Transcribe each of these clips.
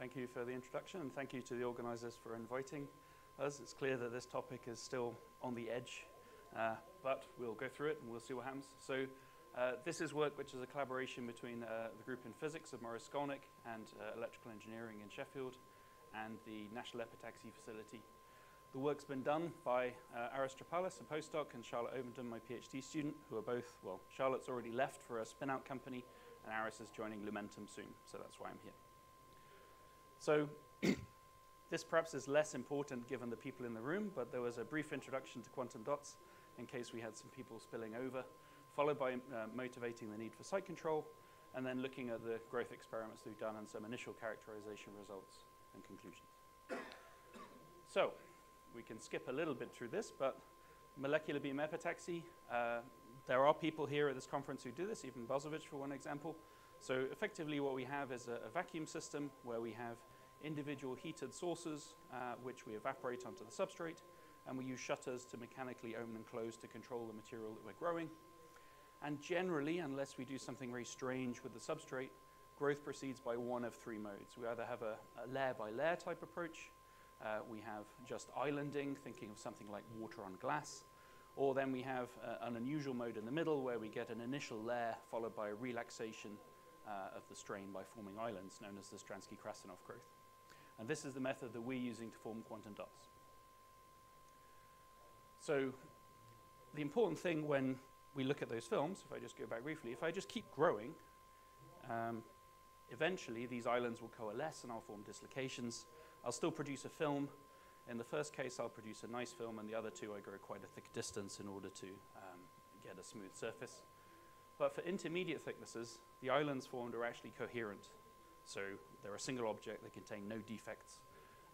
Thank you for the introduction and thank you to the organisers for inviting us. It's clear that this topic is still on the edge, uh, but we'll go through it and we'll see what happens. So uh, this is work which is a collaboration between uh, the group in physics of Maurice Skolnick and uh, electrical engineering in Sheffield and the National Epitaxy facility. The work's been done by uh, Aris Trapalis, a postdoc, and Charlotte Ovenden, my PhD student, who are both, well, Charlotte's already left for a spin-out company, and Aris is joining Lumentum soon, so that's why I'm here. So this perhaps is less important given the people in the room, but there was a brief introduction to quantum dots in case we had some people spilling over, followed by uh, motivating the need for site control, and then looking at the growth experiments we've done and some initial characterization results and conclusions. So, we can skip a little bit through this, but molecular beam epitaxy, uh, there are people here at this conference who do this, even Bozovic for one example. So effectively what we have is a, a vacuum system where we have individual heated sources uh, which we evaporate onto the substrate and we use shutters to mechanically open and close to control the material that we're growing. And generally, unless we do something very strange with the substrate, growth proceeds by one of three modes. We either have a, a layer by layer type approach, uh, we have just islanding, thinking of something like water on glass. Or then we have uh, an unusual mode in the middle where we get an initial layer followed by a relaxation uh, of the strain by forming islands known as the Stranski-Krastanov growth. And this is the method that we're using to form quantum dots. So the important thing when we look at those films, if I just go back briefly, if I just keep growing, um, eventually these islands will coalesce and I'll form dislocations I'll still produce a film. In the first case, I'll produce a nice film, and the other two, I grow quite a thick distance in order to um, get a smooth surface. But for intermediate thicknesses, the islands formed are actually coherent. So they're a single object, they contain no defects.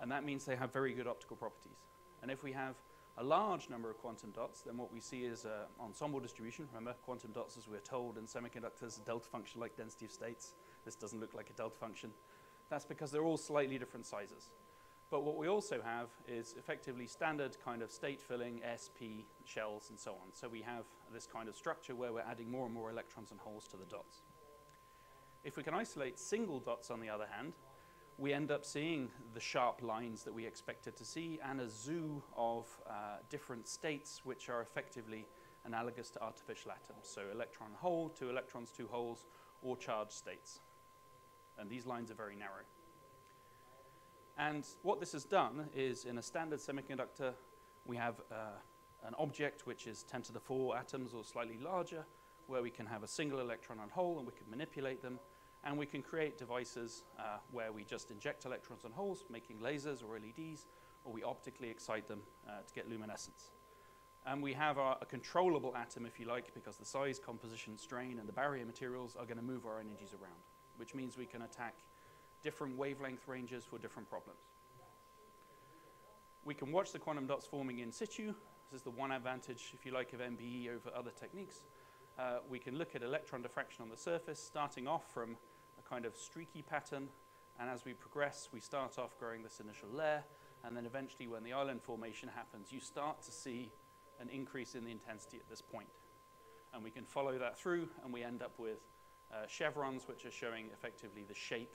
And that means they have very good optical properties. And if we have a large number of quantum dots, then what we see is an ensemble distribution. Remember, quantum dots, as we're told in semiconductors, a delta function like density of states. This doesn't look like a delta function. That's because they're all slightly different sizes. But what we also have is effectively standard kind of state filling, SP, shells, and so on. So we have this kind of structure where we're adding more and more electrons and holes to the dots. If we can isolate single dots, on the other hand, we end up seeing the sharp lines that we expected to see and a zoo of uh, different states which are effectively analogous to artificial atoms. So electron hole, two electrons, two holes, or charged states and these lines are very narrow. And what this has done is in a standard semiconductor, we have uh, an object which is 10 to the 4 atoms or slightly larger, where we can have a single electron on hole and we can manipulate them. And we can create devices uh, where we just inject electrons on holes, making lasers or LEDs, or we optically excite them uh, to get luminescence. And we have our, a controllable atom, if you like, because the size, composition, strain, and the barrier materials are going to move our energies around which means we can attack different wavelength ranges for different problems. We can watch the quantum dots forming in situ. This is the one advantage, if you like, of MBE over other techniques. Uh, we can look at electron diffraction on the surface, starting off from a kind of streaky pattern, and as we progress, we start off growing this initial layer, and then eventually when the island formation happens, you start to see an increase in the intensity at this point. And we can follow that through, and we end up with uh, chevrons, which are showing effectively the shape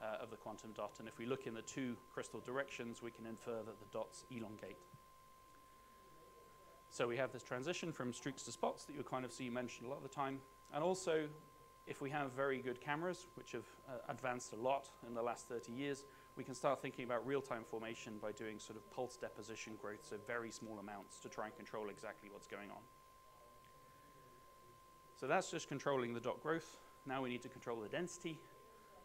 uh, of the quantum dot. And if we look in the two crystal directions, we can infer that the dots elongate. So we have this transition from streaks to spots that you kind of see mentioned a lot of the time. And also, if we have very good cameras, which have uh, advanced a lot in the last 30 years, we can start thinking about real-time formation by doing sort of pulse deposition growth, so very small amounts to try and control exactly what's going on. So that's just controlling the dot growth. Now we need to control the density.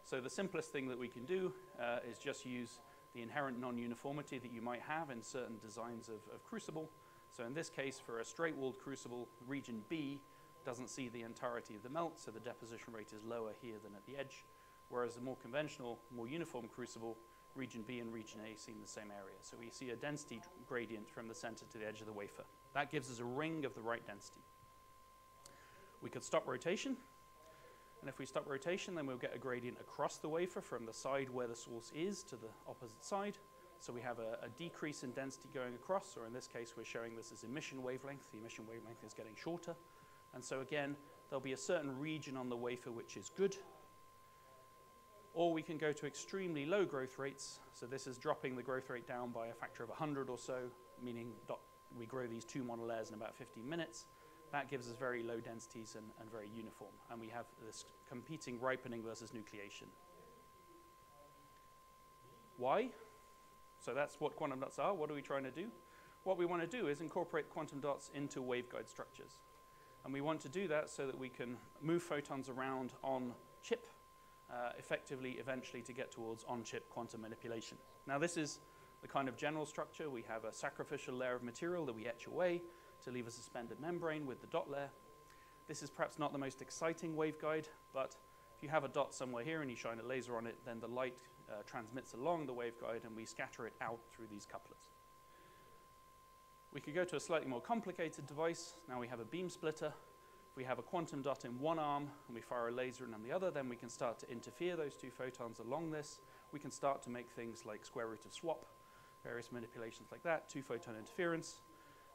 So the simplest thing that we can do uh, is just use the inherent non-uniformity that you might have in certain designs of, of crucible. So in this case, for a straight-walled crucible, region B doesn't see the entirety of the melt, so the deposition rate is lower here than at the edge, whereas the more conventional, more uniform crucible, region B and region A see in the same area. So we see a density gradient from the center to the edge of the wafer. That gives us a ring of the right density. We could stop rotation, and if we stop rotation, then we'll get a gradient across the wafer from the side where the source is to the opposite side. So we have a, a, decrease in density going across, or in this case, we're showing this as emission wavelength. The emission wavelength is getting shorter. And so again, there'll be a certain region on the wafer which is good. Or we can go to extremely low growth rates. So this is dropping the growth rate down by a factor of 100 or so, meaning we grow these two monolayers in about 15 minutes. That gives us very low densities and, and very uniform. And we have this competing ripening versus nucleation. Why? So that's what quantum dots are. What are we trying to do? What we want to do is incorporate quantum dots into waveguide structures. And we want to do that so that we can move photons around on chip uh, effectively eventually to get towards on-chip quantum manipulation. Now this is the kind of general structure. We have a sacrificial layer of material that we etch away to leave a suspended membrane with the dot layer. This is perhaps not the most exciting waveguide, but if you have a dot somewhere here and you shine a laser on it, then the light uh, transmits along the waveguide and we scatter it out through these couplers. We could go to a slightly more complicated device. Now we have a beam splitter. If we have a quantum dot in one arm and we fire a laser in on the other, then we can start to interfere those two photons along this. We can start to make things like square root of swap, various manipulations like that, two photon interference.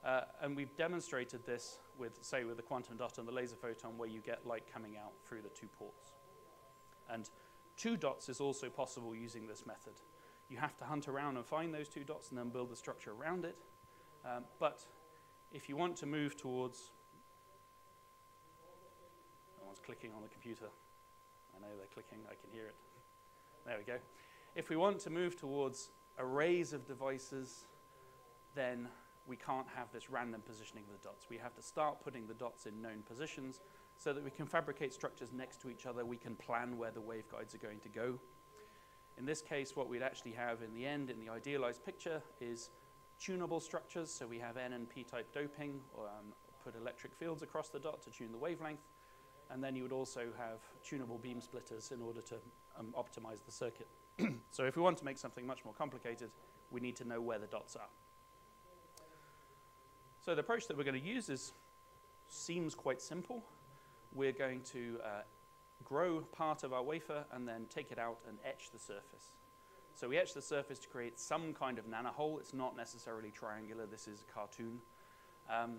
Uh, and we've demonstrated this with, say, with the quantum dot and the laser photon where you get light coming out through the two ports. And two dots is also possible using this method. You have to hunt around and find those two dots and then build the structure around it. Um, but if you want to move towards, someone's clicking on the computer. I know they're clicking, I can hear it. There we go. If we want to move towards arrays of devices, then we can't have this random positioning of the dots. We have to start putting the dots in known positions so that we can fabricate structures next to each other. We can plan where the waveguides are going to go. In this case, what we'd actually have in the end, in the idealized picture, is tunable structures. So we have N and P type doping, um, put electric fields across the dot to tune the wavelength. And then you would also have tunable beam splitters in order to um, optimize the circuit. so if we want to make something much more complicated, we need to know where the dots are. So the approach that we're going to use is seems quite simple. We're going to uh, grow part of our wafer and then take it out and etch the surface. So we etch the surface to create some kind of nanohole. It's not necessarily triangular. This is a cartoon. Um,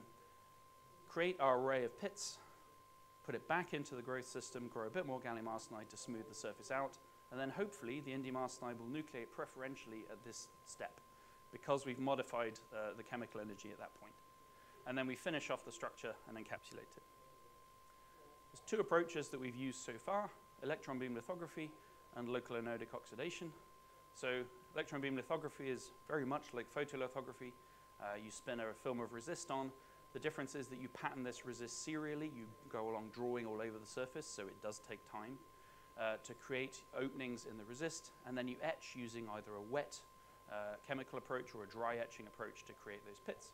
create our array of pits, put it back into the growth system, grow a bit more gallium arsenide to smooth the surface out, and then hopefully the indium arsenide will nucleate preferentially at this step because we've modified uh, the chemical energy at that point. And then we finish off the structure and encapsulate it. There's two approaches that we've used so far, electron beam lithography and local anodic oxidation. So electron beam lithography is very much like photolithography. Uh, you spin a film of resist on. The difference is that you pattern this resist serially. You go along drawing all over the surface, so it does take time uh, to create openings in the resist. And then you etch using either a wet uh, chemical approach or a dry etching approach to create those pits.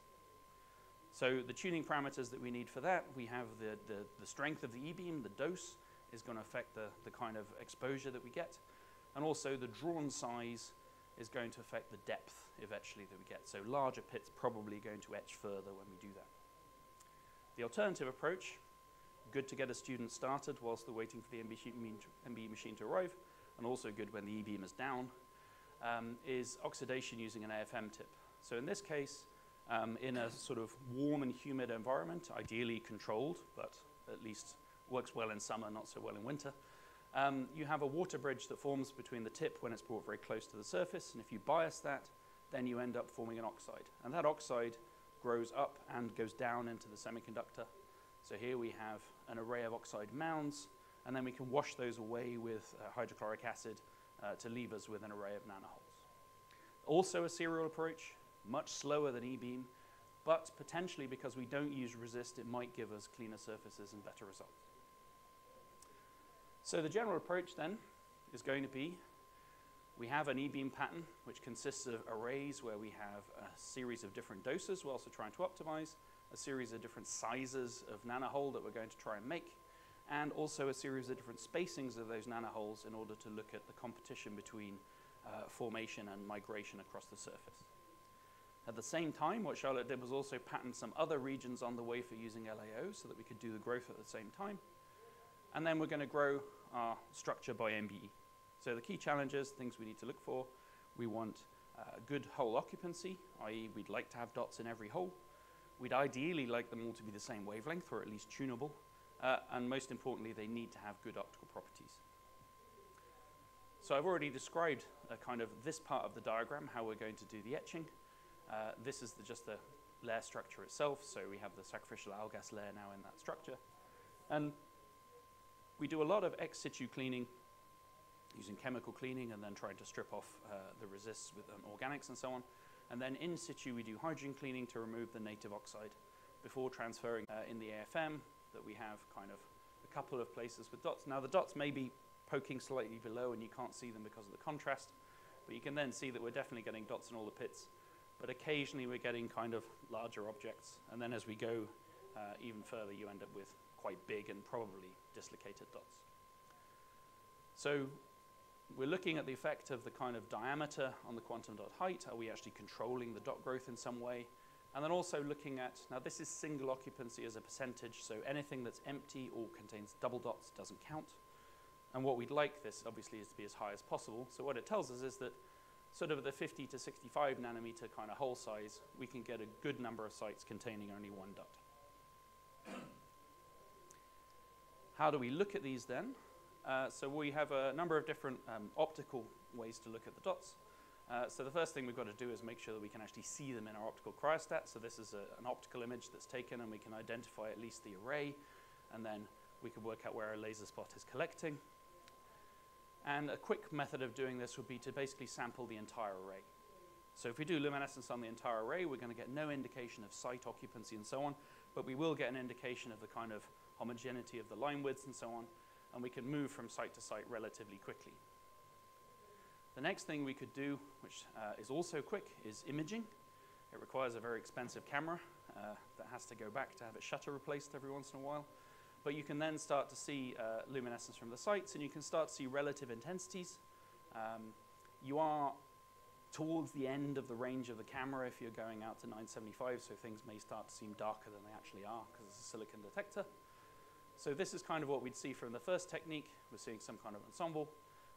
So the tuning parameters that we need for that, we have the, the, the strength of the e-beam, the dose is going to affect the, the kind of exposure that we get. And also the drawn size is going to affect the depth eventually that we get. So larger pits probably going to etch further when we do that. The alternative approach, good to get a student started whilst they're waiting for the MBE machine to arrive, and also good when the E-beam is down, um, is oxidation using an AFM tip. So in this case, um, in a sort of warm and humid environment, ideally controlled, but at least works well in summer, not so well in winter, um, you have a water bridge that forms between the tip when it's brought very close to the surface, and if you bias that, then you end up forming an oxide. And that oxide grows up and goes down into the semiconductor. So here we have an array of oxide mounds, and then we can wash those away with uh, hydrochloric acid uh, to leave us with an array of nanoholes. Also a serial approach, much slower than e-beam, but potentially because we don't use resist, it might give us cleaner surfaces and better results. So the general approach then is going to be we have an e-beam pattern which consists of arrays where we have a series of different doses we're also trying to optimize, a series of different sizes of nanohole that we're going to try and make, and also a series of different spacings of those nanoholes in order to look at the competition between uh, formation and migration across the surface. At the same time, what Charlotte did was also pattern some other regions on the wafer using LAO so that we could do the growth at the same time. And then we're going to grow our structure by MBE. So the key challenges, things we need to look for, we want uh, good hole occupancy, i.e. we'd like to have dots in every hole. We'd ideally like them all to be the same wavelength or at least tunable. Uh, and most importantly, they need to have good optical properties. So I've already described kind of this part of the diagram, how we're going to do the etching. Uh, this is the, just the layer structure itself, so we have the sacrificial AlGaAs layer now in that structure. And we do a lot of ex situ cleaning using chemical cleaning and then trying to strip off uh, the resists with um, organics and so on. And then in situ we do hydrogen cleaning to remove the native oxide before transferring uh, in the AFM that we have kind of a couple of places with dots. Now the dots may be poking slightly below and you can't see them because of the contrast, but you can then see that we're definitely getting dots in all the pits. But occasionally we're getting kind of larger objects, and then as we go uh, even further, you end up with quite big and probably dislocated dots. So we're looking at the effect of the kind of diameter on the quantum dot height. Are we actually controlling the dot growth in some way? And then also looking at, now this is single occupancy as a percentage, so anything that's empty or contains double dots doesn't count. And what we'd like this obviously is to be as high as possible. So what it tells us is that sort of the 50 to 65 nanometer kind of hole size, we can get a good number of sites containing only one dot. How do we look at these then? Uh, so we have a number of different um, optical ways to look at the dots. Uh, so the first thing we've got to do is make sure that we can actually see them in our optical cryostat. So this is a, an optical image that's taken and we can identify at least the array and then we can work out where our laser spot is collecting. And a quick method of doing this would be to basically sample the entire array. So if we do luminescence on the entire array, we're going to get no indication of site occupancy and so on, but we will get an indication of the kind of homogeneity of the line widths and so on, and we can move from site to site relatively quickly. The next thing we could do, which uh, is also quick, is imaging. It requires a very expensive camera uh, that has to go back to have its shutter replaced every once in a while. But you can then start to see uh, luminescence from the sites and you can start to see relative intensities. Um, you are towards the end of the range of the camera if you're going out to 975, so things may start to seem darker than they actually are because it's a silicon detector. So this is kind of what we'd see from the first technique. We're seeing some kind of ensemble.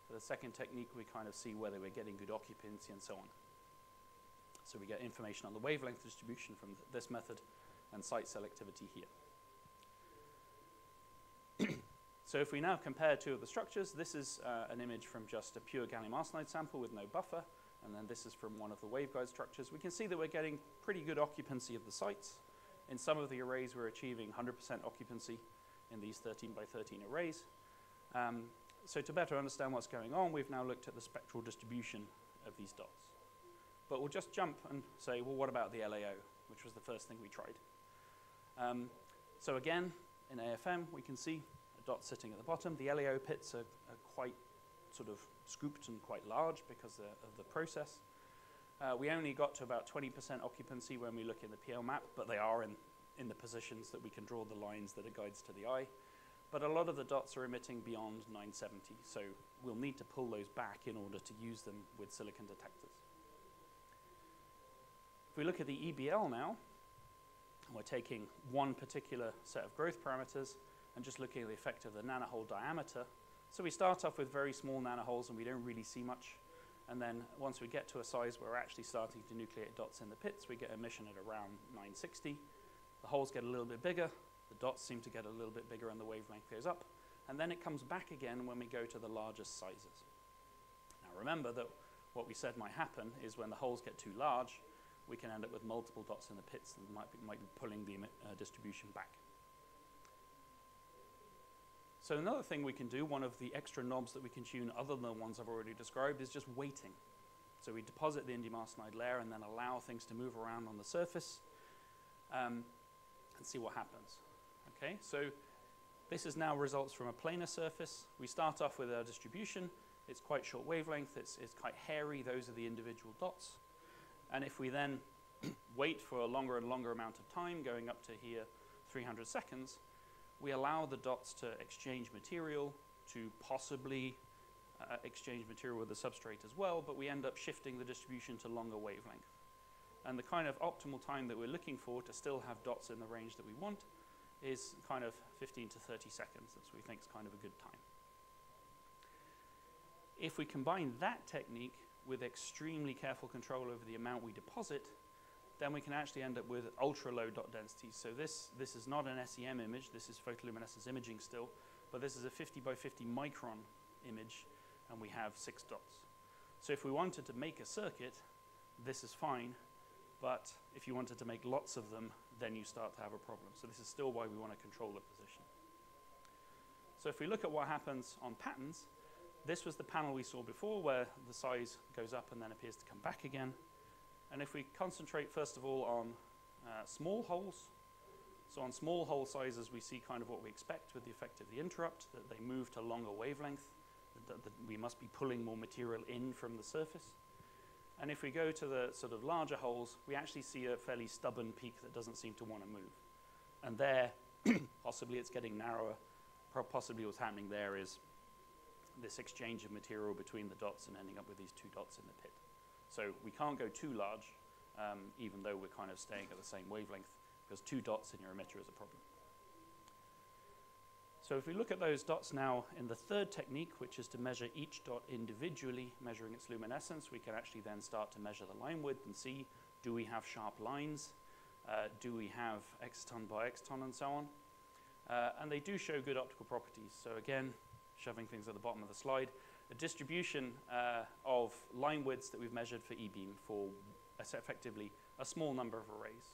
For the second technique, we kind of see whether we're getting good occupancy and so on. So we get information on the wavelength distribution from th this method and site selectivity here. So if we now compare two of the structures, this is uh, an image from just a pure gallium arsenide sample with no buffer, and then this is from one of the waveguide structures. We can see that we're getting pretty good occupancy of the sites. In some of the arrays, we're achieving 100% occupancy in these 13 by 13 arrays. Um, so to better understand what's going on, we've now looked at the spectral distribution of these dots. But we'll just jump and say, well, what about the LAO, which was the first thing we tried. Um, so again, in AFM, we can see a dot sitting at the bottom. The LAO pits are, are quite sort of scooped and quite large because of the process. Uh, we only got to about 20% occupancy when we look in the PL map, but they are in, in the positions that we can draw the lines that are guides to the eye. But a lot of the dots are emitting beyond 970, so we'll need to pull those back in order to use them with silicon detectors. If we look at the EBL now, we're taking one particular set of growth parameters and just looking at the effect of the nanohole diameter. So we start off with very small nanoholes and we don't really see much. And then once we get to a size where we're actually starting to nucleate dots in the pits, we get emission at around 960. The holes get a little bit bigger, the dots seem to get a little bit bigger and the wavelength goes up. And then it comes back again when we go to the largest sizes. Now remember that what we said might happen is when the holes get too large, we can end up with multiple dots in the pits and might be, might be pulling the uh, distribution back. So another thing we can do, one of the extra knobs that we can tune other than the ones I've already described, is just waiting. So we deposit the indium arsenide layer and then allow things to move around on the surface um, and see what happens. Okay, so this is now results from a planar surface. We start off with our distribution. It's quite short wavelength. It's, it's quite hairy. Those are the individual dots. And if we then wait for a longer and longer amount of time, going up to here 300 seconds, we allow the dots to exchange material, to possibly uh, exchange material with the substrate as well, but we end up shifting the distribution to longer wavelength. And the kind of optimal time that we're looking for to still have dots in the range that we want is kind of 15 to 30 seconds. That's what we think is kind of a good time. If we combine that technique with extremely careful control over the amount we deposit, then we can actually end up with ultra low dot densities. So this, this is not an SEM image, this is photoluminescence imaging still, but this is a 50 by 50 micron image. and we have six dots. So if we wanted to make a circuit, this is fine, but if you wanted to make lots of them, then you start to have a problem. So this is still why we want to control the position. So if we look at what happens on patterns, this was the panel we saw before where the size goes up and then appears to come back again. And if we concentrate first of all on uh, small holes, so on small hole sizes we see kind of what we expect with the effect of the interrupt, that they move to longer wavelength, that, that we must be pulling more material in from the surface. And if we go to the sort of larger holes, we actually see a fairly stubborn peak that doesn't seem to want to move. And there, possibly it's getting narrower. Possibly what's happening there is this exchange of material between the dots and ending up with these two dots in the pit. So we can't go too large, um, even though we're kind of staying at the same wavelength, because two dots in your emitter is a problem. So if we look at those dots now in the third technique, which is to measure each dot individually, measuring its luminescence, we can actually then start to measure the line width and see, do we have sharp lines? Uh, do we have exciton biexciton and so on? Uh, and they do show good optical properties. So again, shoving things at the bottom of the slide, a distribution uh, of line widths that we've measured for e-beam for effectively a small number of arrays.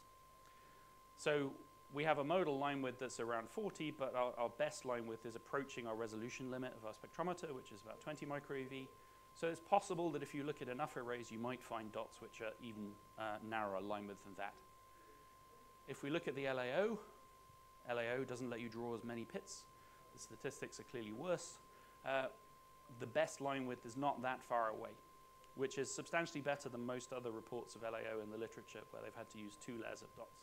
So we have a modal line width that's around 40, but our, our, best line width is approaching our resolution limit of our spectrometer, which is about 20 micro EV. So it's possible that if you look at enough arrays, you might find dots which are even uh, narrower line width than that. If we look at the LAO, LAO doesn't let you draw as many pits. The statistics are clearly worse. Uh, the best line width is not that far away, which is substantially better than most other reports of LAO in the literature where they've had to use two layers of dots.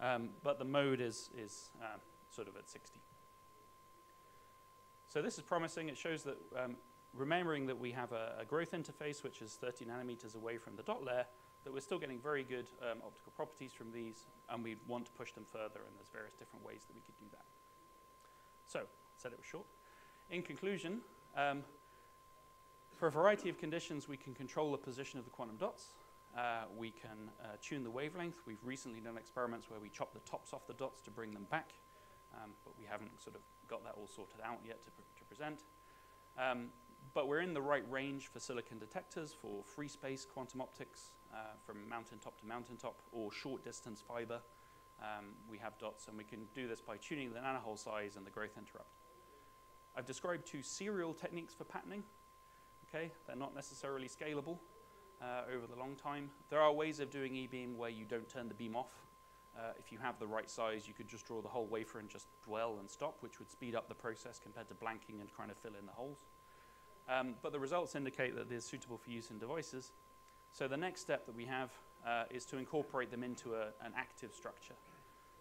Um, but the mode is, is uh, sort of at 60. So this is promising. It shows that um, remembering that we have a, a, growth interface which is 30 nanometers away from the dot layer, that we're still getting very good um, optical properties from these, and we want to push them further, and there's various different ways that we could do that. So, said it was short. In conclusion, um, for a variety of conditions, we can control the position of the quantum dots. Uh, we can uh, tune the wavelength. We've recently done experiments where we chop the tops off the dots to bring them back, um, but we haven't sort of got that all sorted out yet to, pr to present. Um, but we're in the right range for silicon detectors for free space quantum optics uh, from mountaintop to mountaintop or short distance fiber. Um, we have dots and we can do this by tuning the nanohole size and the growth interrupt. I've described two serial techniques for patterning. Okay, they're not necessarily scalable uh, over the long time. There are ways of doing e-beam where you don't turn the beam off. Uh, if you have the right size, you could just draw the whole wafer and just dwell and stop, which would speed up the process compared to blanking and trying to fill in the holes. Um, but the results indicate that they're suitable for use in devices. So the next step that we have uh, is to incorporate them into a, an active structure.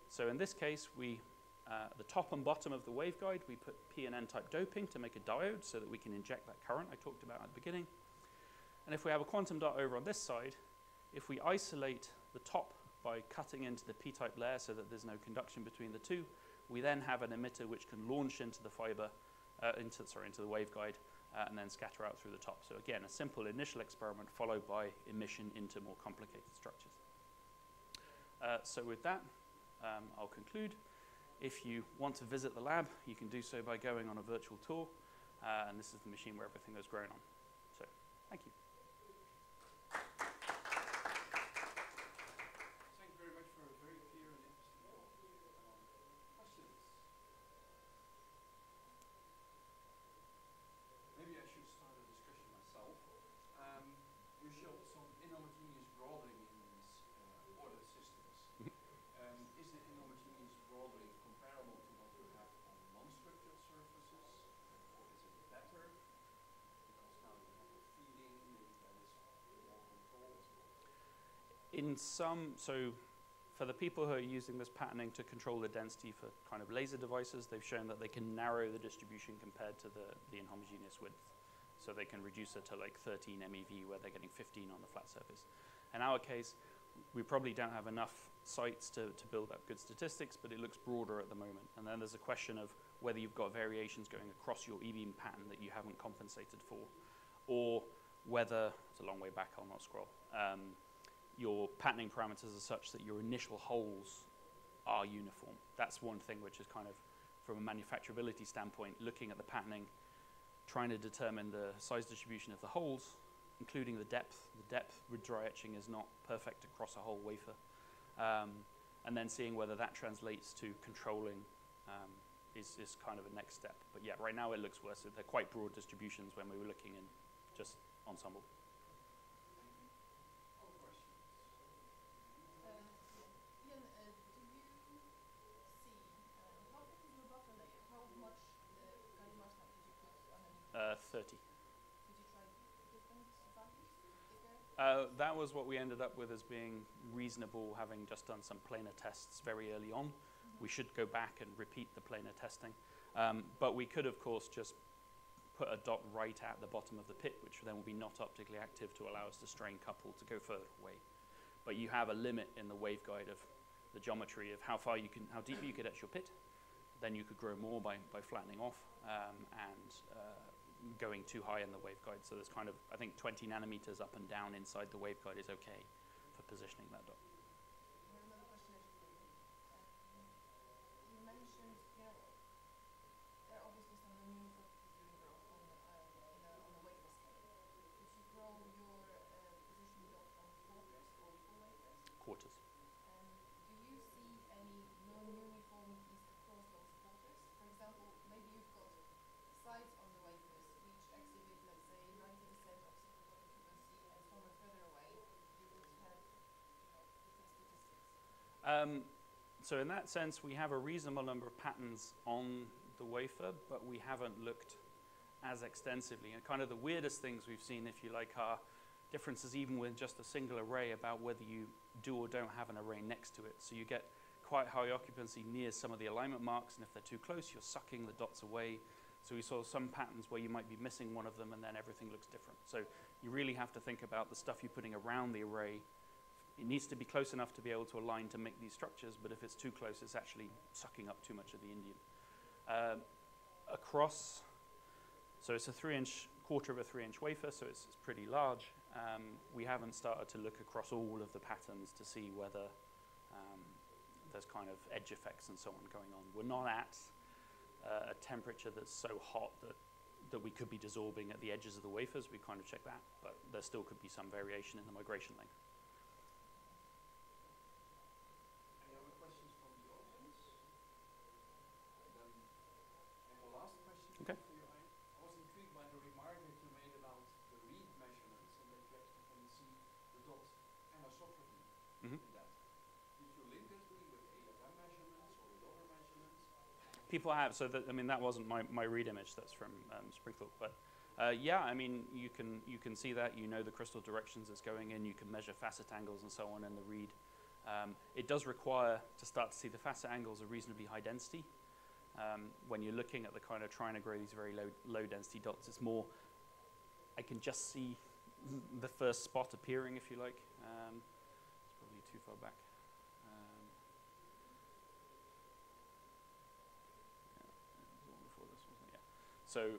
So in this case, we, uh, the top and bottom of the waveguide, we put P and N-type doping to make a diode so that we can inject that current I talked about at the beginning. And if we have a quantum dot over on this side, if we isolate the top by cutting into the p-type layer so that there's no conduction between the two, we then have an emitter which can launch into the fiber, uh, into, sorry, into the waveguide, uh, and then scatter out through the top. So again, a simple initial experiment followed by emission into more complicated structures. Uh, so with that, um, I'll conclude. If you want to visit the lab, you can do so by going on a virtual tour. Uh, and this is the machine where everything is grown on. So, thank you. Some, so for the people who are using this patterning to control the density for kind of laser devices, they've shown that they can narrow the distribution compared to the, the inhomogeneous width. So they can reduce it to like 13 MeV where they're getting 15 on the flat surface. In our case, we probably don't have enough sites to, to build up good statistics, but it looks broader at the moment. And then there's a question of whether you've got variations going across your e-beam pattern that you haven't compensated for, or whether, it's a long way back, I'll not scroll, um, your patterning parameters are such that your initial holes are uniform. That's one thing which is kind of, from a manufacturability standpoint, looking at the patterning, trying to determine the size distribution of the holes, including the depth. The depth with dry etching is not perfect across a whole wafer. Um, and then seeing whether that translates to controlling um, is, is kind of a next step. But yeah, right now it looks worse. They're quite broad distributions when we were looking in just ensemble. Uh, 30. Uh, that was what we ended up with as being reasonable, having just done some planar tests very early on. We should go back and repeat the planar testing. Um, but we could, of course, just put a dot right at the bottom of the pit, which then will be not optically active to allow us to strain couple to go further away. But you have a limit in the waveguide of the geometry of how far you can, how deep you could etch your pit. Then you could grow more by, by flattening off um, and uh, going too high in the waveguide. So there's kind of, I think 20 nanometers up and down inside the waveguide is okay for positioning that dot. quarters. Um, do you see any non-uniformities across those quarters? For example, maybe you've got sides on the wafers which exhibit, let's say, 90% of single dot occupancy, and somewhere further away you would have, you know, different statistics. Um, so in that sense, we have a reasonable number of patterns on the wafer, but we haven't looked as extensively. And kind of the weirdest things we've seen, if you like, are differences even with just a single array about whether you do or don't have an array next to it. So you get quite high occupancy near some of the alignment marks, and if they're too close, you're sucking the dots away. So we saw some patterns where you might be missing one of them, and then everything looks different. So you really have to think about the stuff you're putting around the array. It needs to be close enough to be able to align to make these structures, but if it's too close, it's actually sucking up too much of the indium. Uh, across, so it's a three-inch, quarter of a three-inch wafer, so it's, it's pretty large. Um, we haven't started to look across all of the patterns to see whether um, there's kind of edge effects and so on going on. We're not at uh, a temperature that's so hot that, that we could be desorbing at the edges of the wafers. We kind of check that, but there still could be some variation in the migration length. Any other questions from the audience? And then, and the last question Okay. for you, I, I was intrigued by the remark that you made about the RHEED measurements and that you actually can see the dot anisotropy Mhm. in that. Did you link it really with AFM measurements or with other measurements? People have, so that, I mean, that wasn't my, my RHEED image, that's from um, Springthorpe, but uh, yeah, I mean, you can, you can see that, you know the crystal directions it's going in, you can measure facet angles and so on in the RHEED. Um, it does require, to start to see the facet angles, a reasonably high density. Um, when you're looking at the kind of trying to grow these very low, low density dots, it's more, I can just see the first spot appearing, if you like. Um, it's probably too far back. Um, yeah, it was the one before this, wasn't it? Yeah. So,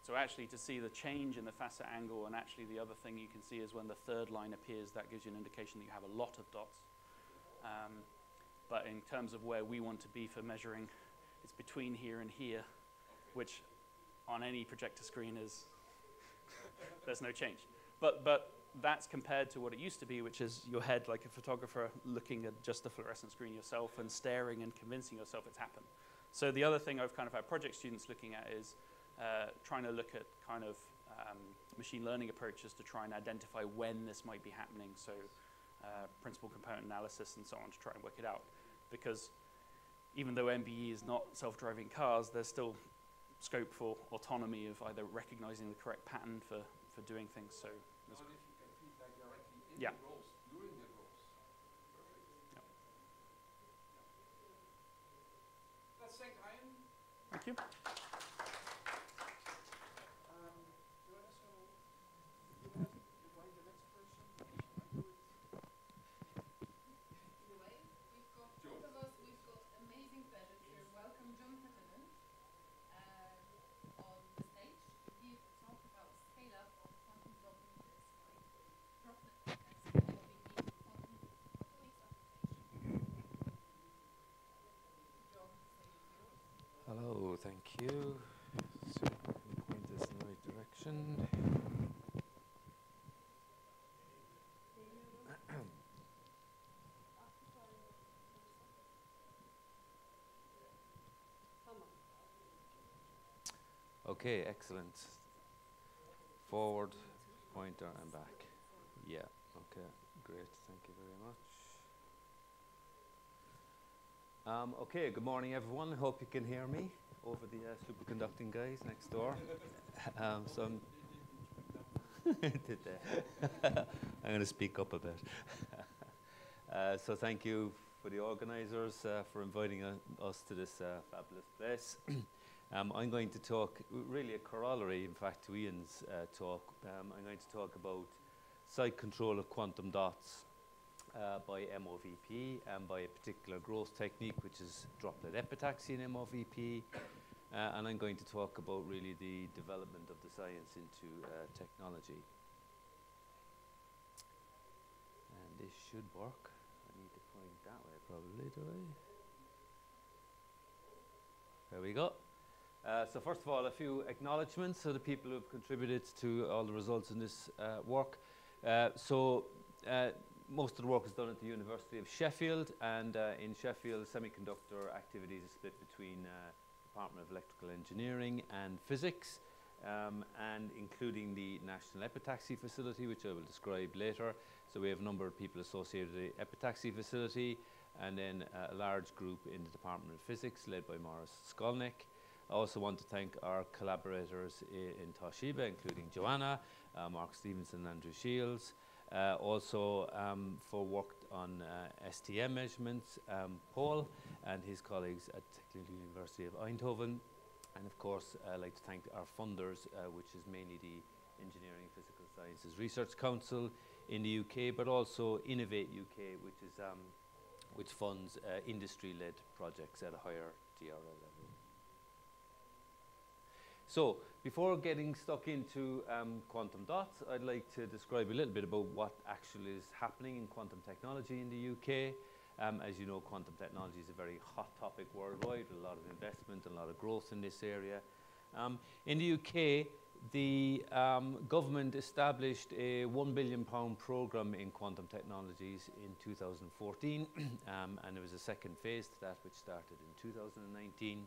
so actually to see the change in the facet angle, and actually the other thing you can see is when the third line appears, that gives you an indication that you have a lot of dots. Um, but in terms of where we want to be for measuring, it's between here and here, which on any projector screen is, there's no change. But, but that's compared to what it used to be, which is your head like a photographer looking at just the fluorescent screen yourself and staring and convincing yourself it's happened. So the other thing I've kind of had project students looking at is uh, trying to look at kind of um, machine learning approaches to try and identify when this might be happening. So uh, principal component analysis and so on to try and work it out. Because even though MBE is not self-driving cars, there's still scope for autonomy of either recognizing the correct pattern for, for doing things. So there's if you can feedback directly in Yeah. the rolls, during the rolls? Let's thank Ian. thank you. So point this in the right direction. okay, excellent. Forward, pointer, and back. Yeah, okay, great. Thank you very much. Um, okay, good morning, everyone. Hope you can hear me over the uh, superconducting guys next door. um, so I'm? I'm going to speak up a bit. uh, so thank you for the organisers uh, for inviting uh, us to this uh, fabulous place. um, I'm going to talk, really a corollary, in fact, to Ian's uh, talk. Um, I'm going to talk about site control of quantum dots uh, by MOVP and by a particular growth technique, which is droplet epitaxy in MOVP. Uh, and I'm going to talk about really the development of the science into uh, technology. And this should work. I need to point that way probably, do I? There we go. Uh, so first of all, a few acknowledgements of the people who have contributed to all the results in this uh, work. Uh, so uh, most of the work is done at the University of Sheffield, and uh, in Sheffield, semiconductor activities are split between uh, Department of Electrical Engineering and Physics, um, and including the National Epitaxy Facility, which I will describe later. So we have a number of people associated with the Epitaxy Facility, and then a large group in the Department of Physics, led by Maurice Skolnick. I also want to thank our collaborators in Toshiba, including Joanna, uh, Mark Stevenson, and Andrew Shields, uh, also um, for work on uh, STM measurements, um, Paul and his colleagues at Technical University of Eindhoven. And of course, I'd like to thank our funders, uh, which is mainly the Engineering and Physical Sciences Research Council in the UK, but also Innovate UK, which, is, um, which funds uh, industry-led projects at a higher TRL level. So, before getting stuck into um, quantum dots, I'd like to describe a little bit about what actually is happening in quantum technology in the UK. Um, as you know, quantum technology is a very hot topic worldwide, a lot of investment, a lot of growth in this area. Um, in the UK, the um, government established a £1 billion programme in quantum technologies in 2014, um, and there was a second phase to that which started in 2019.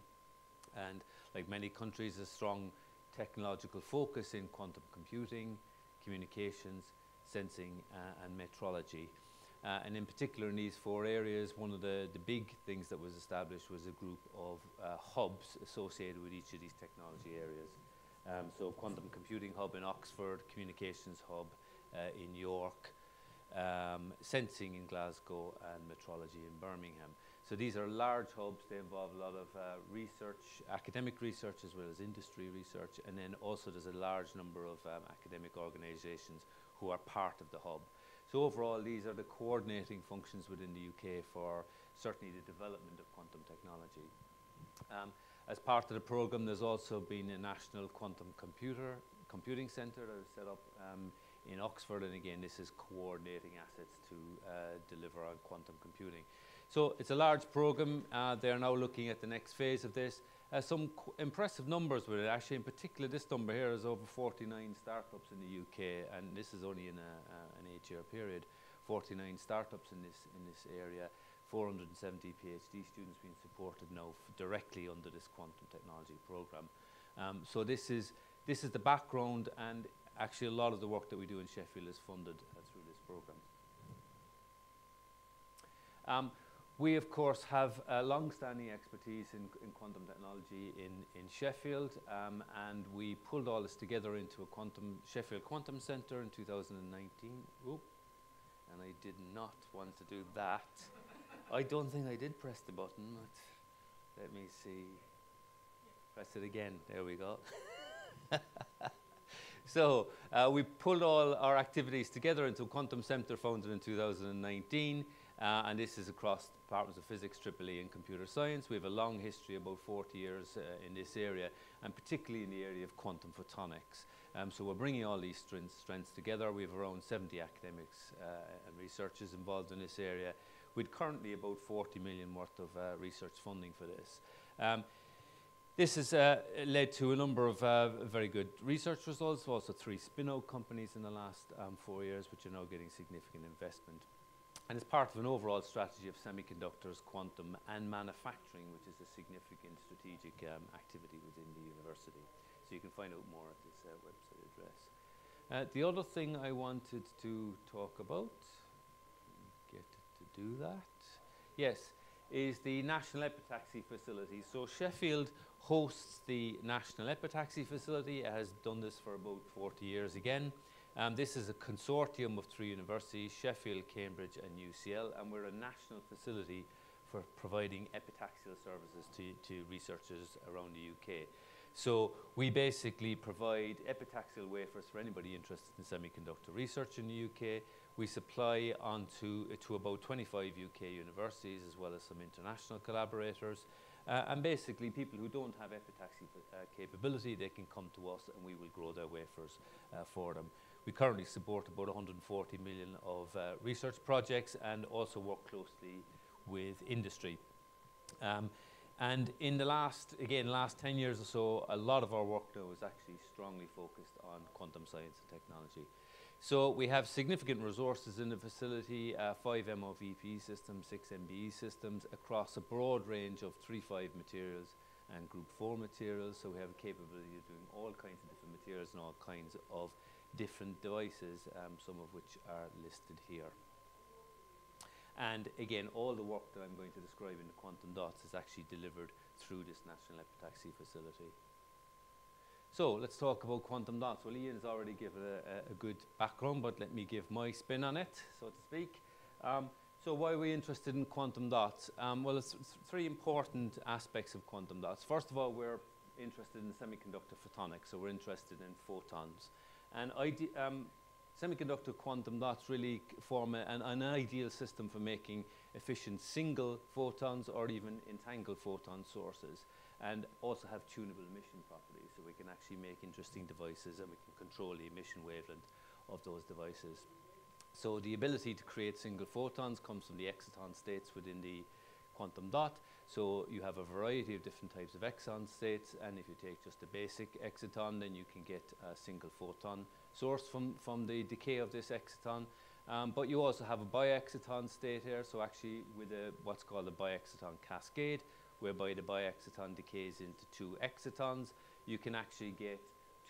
And like many countries, a strong technological focus in quantum computing, communications, sensing, uh, and metrology. Uh, and in particular, in these four areas, one of the, the big things that was established was a group of uh, hubs associated with each of these technology areas. Um, so, quantum computing hub in Oxford, communications hub uh, in York, um, sensing in Glasgow, and metrology in Birmingham. So these are large hubs. They involve a lot of uh, research, academic research as well as industry research. And then also there's a large number of um, academic organizations who are part of the hub. So overall, these are the coordinating functions within the UK for certainly the development of quantum technology. Um, as part of the program, there's also been a national quantum computer computing centre that is set up um, in Oxford. And again, this is coordinating assets to uh, deliver on quantum computing. So it's a large program. Uh, they're now looking at the next phase of this. Uh, some impressive numbers with it. Actually, in particular, this number here is over 49 startups in the UK, and this is only in uh, an eight-year period. 49 startups in this in this area. 470 PhD students being supported now directly under this quantum technology program. Um, so this is this is the background, and actually a lot of the work that we do in Sheffield is funded through this program. Um, we, of course, have a long-standing expertise in, in, quantum technology in, in Sheffield, um, and we pulled all this together into a quantum Sheffield Quantum Centre in 2019. Oop, and I did not want to do that. I don't think I did press the button, but let me see. Press it again. There we go. so uh, we pulled all our activities together into a quantum centre founded in 2019. Uh, and this is across departments of physics, EEE, and computer science. We have a long history, about 40 years uh, in this area, and particularly in the area of quantum photonics. Um, so we're bringing all these strengths, strengths, together. We have around 70 academics uh, and researchers involved in this area, with currently about 40 million worth of uh, research funding for this. Um, this has uh, led to a number of uh, very good research results, also three spin-out companies in the last um, four years, which are now getting significant investment and it's part of an overall strategy of semiconductors, quantum, and manufacturing, which is a significant strategic um, activity within the university. So you can find out more at this uh, website address. Uh, the other thing I wanted to talk about, get to do that, yes, is the National Epitaxy Facility. So Sheffield hosts the National Epitaxy Facility. It has done this for about 40 years again. Um, this is a consortium of three universities, Sheffield, Cambridge and UCL, and we're a national facility for providing epitaxial services to, to researchers around the UK. So we basically provide epitaxial wafers for anybody interested in semiconductor research in the UK. We supply onto uh, to about 25 UK universities as well as some international collaborators. Uh, and basically people who don't have epitaxy uh, capability, they can come to us and we will grow their wafers uh, for them. We currently support about 140 million of uh, research projects and also work closely with industry. Um, and in the last, again, last 10 years or so, a lot of our work now is actually strongly focused on quantum science and technology. So we have significant resources in the facility, uh, five MOVP systems, six MBE systems, across a broad range of 3-5 materials and group 4 materials. So we have a capability of doing all kinds of different materials and all kinds of different devices, um, some of which are listed here. And again, all the work that I'm going to describe in the quantum dots is actually delivered through this National Epitaxy facility. So let's talk about quantum dots. Well, Ian's already given a, a, good background, but let me give my spin on it, so to speak. Um, so why are we interested in quantum dots? Um, well, it's, three important aspects of quantum dots. First of all, we're interested in semiconductor photonics, so we're interested in photons. And um, semiconductor quantum dots really form a, an, an, ideal system for making efficient single photons or even entangled photon sources and also have tunable emission properties so we can actually make interesting devices and we can control the emission wavelength of those devices. So the ability to create single photons comes from the exciton states within the quantum dot. So you have a variety of different types of exciton states and if you take just a basic exciton then you can get a single photon source from, from the decay of this exciton. Um, but you also have a biexciton state here, so actually with a, what's called a biexciton cascade, whereby the biexciton decays into two excitons, you can actually get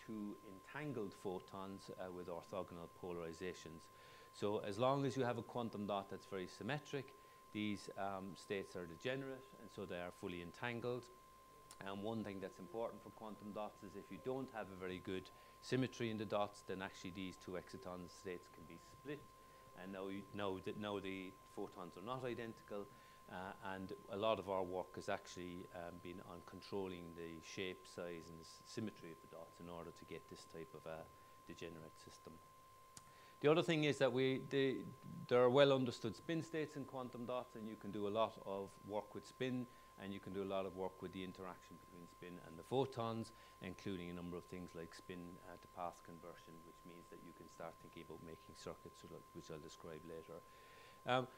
two entangled photons uh, with orthogonal polarizations. So as long as you have a quantum dot that's very symmetric, these um, states are degenerate, and so they are fully entangled. And one thing that's important for quantum dots is if you don't have a very good symmetry in the dots, then actually these two exciton states can be split. And now, you know that now the photons are not identical, uh, and a lot of our work has actually um, been on controlling the shape, size, and symmetry of the dots in order to get this type of a degenerate system. The other thing is that we, the, there are well understood spin states in quantum dots, and you can do a lot of work with spin and you can do a lot of work with the interaction between spin and the photons, including a number of things like spin uh, to path conversion, which means that you can start thinking about making circuits, which I'll describe later. Um,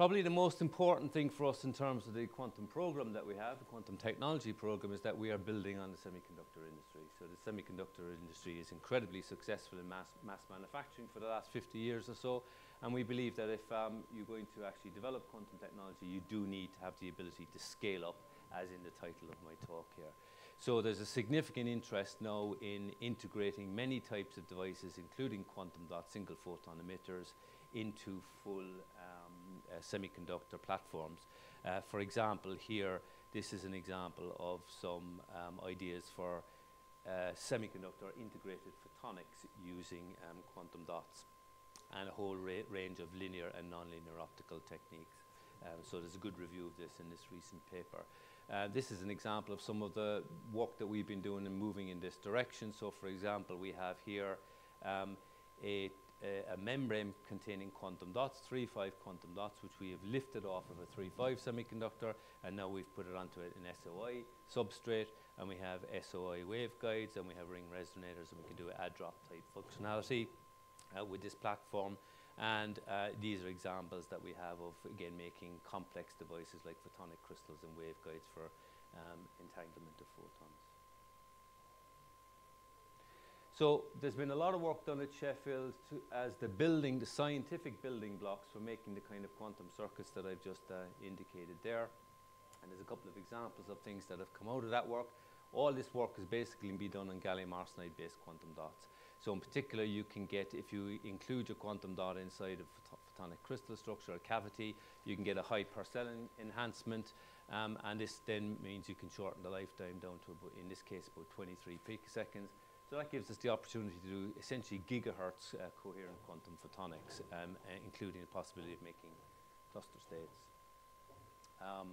probably the most important thing for us in terms of the quantum program that we have, the quantum technology program, is that we are building on the semiconductor industry. So the semiconductor industry is incredibly successful in mass, mass manufacturing for the last 50 years or so, and we believe that if um, you're going to actually develop quantum technology, you do need to have the ability to scale up, as in the title of my talk here. So there's a significant interest now in integrating many types of devices, including quantum dot single photon emitters, into full semiconductor platforms. Uh, for example, here, this is an example of some um, ideas for uh, semiconductor integrated photonics using um, quantum dots and a whole ra range of linear and nonlinear optical techniques. Um, so there's a good review of this in this recent paper. Uh, this is an example of some of the work that we've been doing and moving in this direction. So for example, we have here um, a, a, membrane containing quantum dots, 3-5 quantum dots, which we have lifted off of a 3-5 semiconductor, and now we've put it onto an SOI substrate, and we have SOI waveguides, and we have ring resonators, and we can do add drop type functionality uh, with this platform. And uh, these are examples that we have of, again, making complex devices like photonic crystals and waveguides for um, entanglement of photons. So there's been a lot of work done at Sheffield to, as the building, the scientific building blocks for making the kind of quantum circuits that I've just uh, indicated there. And there's a couple of examples of things that have come out of that work. All this work is basically being done on gallium arsenide-based quantum dots. So in particular, you can get, if you include your quantum dot inside a photo photonic crystal structure or cavity, you can get a high Purcell en- enhancement, um, and this then means you can shorten the lifetime down to, in this case, about 23 picoseconds. So that gives us the opportunity to do essentially gigahertz uh, coherent quantum photonics, um, uh, including the possibility of making cluster states. Um,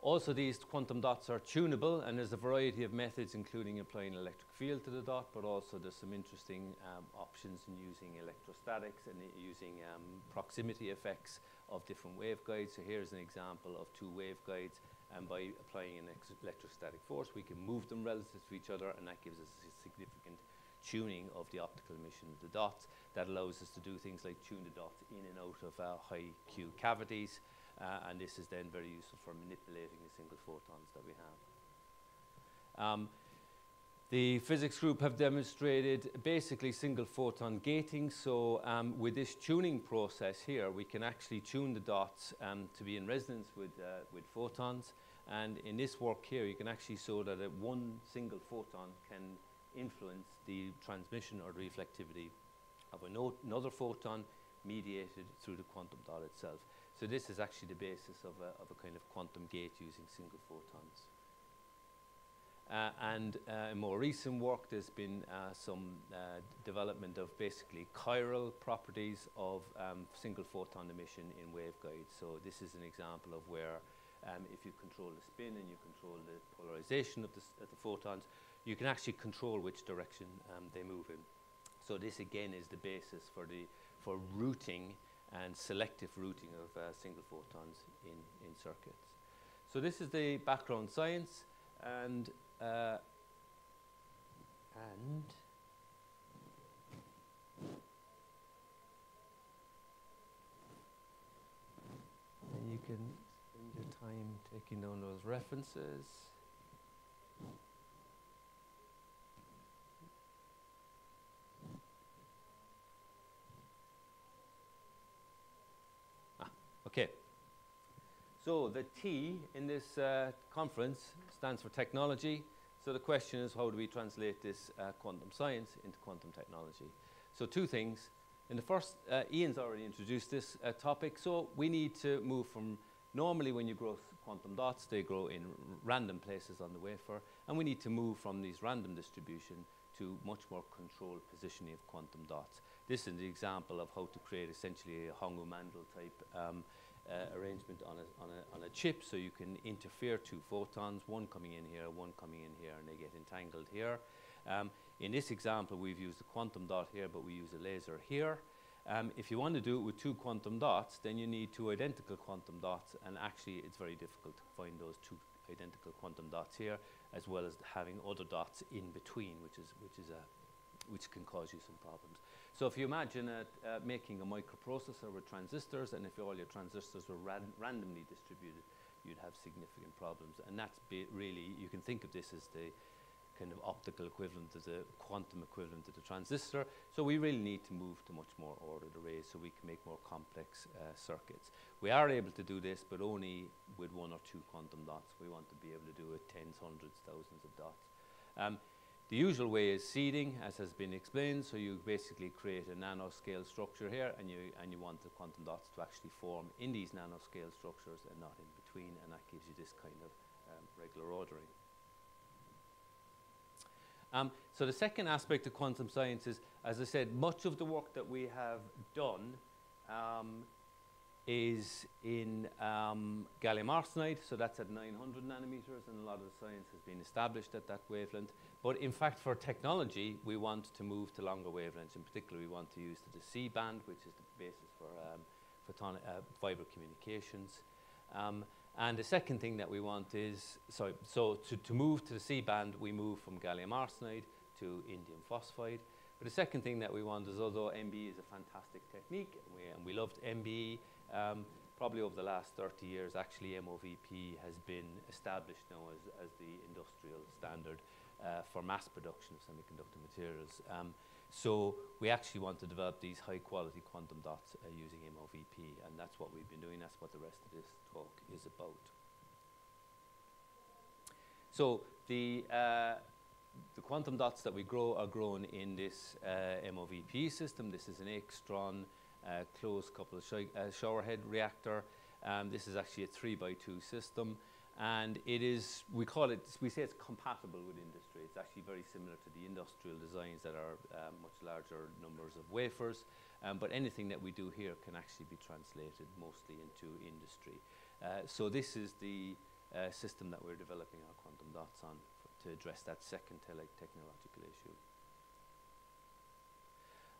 also, these quantum dots are tunable, and there's a variety of methods, including applying an electric field to the dot, but also there's some interesting um, options in using electrostatics and using um, proximity effects of different waveguides. So here's an example of two waveguides, and by applying an electrostatic force, we can move them relative to each other, and that gives us a significant tuning of the optical emission of the dots. That allows us to do things like tune the dots in and out of uh, high Q cavities, uh, and this is then very useful for manipulating the single photons that we have. Um, the physics group have demonstrated basically single photon gating. So um, with this tuning process here, we can actually tune the dots um, to be in resonance with, uh, with photons. And in this work here, you can actually show that one single photon can influence the transmission or reflectivity of another photon mediated through the quantum dot itself. So this is actually the basis of a, of a kind of quantum gate using single photons. Uh, and uh, in more recent work, there's been uh, some uh, development of basically chiral properties of um, single photon emission in waveguides. So this is an example of where um, if you control the spin and you control the polarization of the, of the photons, you can actually control which direction um, they move in. So this again is the basis for the for routing and selective routing of uh, single photons in, in circuits. So this is the background science and uh, and and you can spend your time taking down those references. Ah, okay. So the T in this uh, conference stands for technology. So the question is, how do we translate this uh, quantum science into quantum technology? So two things. In the first, uh, Ian's already introduced this uh, topic. So we need to move from normally when you grow quantum dots, they grow in random places on the wafer, and we need to move from these random distribution to much more controlled positioning of quantum dots. This is an example of how to create essentially a Hong-Ou-Mandel type um, uh, arrangement on a, on, a, on a chip so you can interfere two photons, one coming in here, one coming in here, and they get entangled here. Um, in this example, we've used a quantum dot here, but we use a laser here. Um, if you want to do it with two quantum dots, then you need two identical quantum dots, and actually it's very difficult to find those two identical quantum dots here, as well as having other dots in between, which is, which is a, which can cause you some problems. So if you imagine uh, uh, making a microprocessor with transistors, and if all your transistors were ran- randomly distributed, you'd have significant problems. And that's really, you can think of this as the kind of optical equivalent to the quantum equivalent to the transistor. So we really need to move to much more ordered arrays so we can make more complex uh, circuits. We are able to do this, but only with one or two quantum dots. We want to be able to do it tens, hundreds, thousands of dots. Um, the usual way is seeding, as has been explained. So you basically create a nanoscale structure here, and you and you want the quantum dots to actually form in these nanoscale structures and not in between, and that gives you this kind of um, regular ordering. Um, so the second aspect of quantum science is, as I said, much of the work that we have done um, is in um, gallium arsenide, so that's at 900 nanometers, and a lot of the science has been established at that wavelength. But in fact, for technology, we want to move to longer wavelengths. In particular, we want to use the C band, which is the basis for um, photonic, uh, fiber communications. Um, and the second thing that we want is, sorry, so to, to move to the C band, we move from gallium arsenide to indium phosphide. But the second thing that we want is, although MBE is a fantastic technique, and we, and we loved MBE, um, probably over the last 30 years, actually MOVP has been established now as, as the industrial standard uh, for mass production of semiconductor materials. Um, so we actually want to develop these high quality quantum dots uh, using MOVP, and that's what we've been doing. That's what the rest of this talk is about. So the, uh, the quantum dots that we grow are grown in this uh, MOVP system. This is an Aixtron uh, closed coupled shi- uh, showerhead reactor. Um, this is actually a 3 by 2 system. And it is, we call it, we say it's compatible with industry. It's actually very similar to the industrial designs that are um, much larger numbers of wafers. Um, but anything that we do here can actually be translated mostly into industry. Uh, so this is the uh, system that we're developing our quantum dots on to address that second tele- technological issue.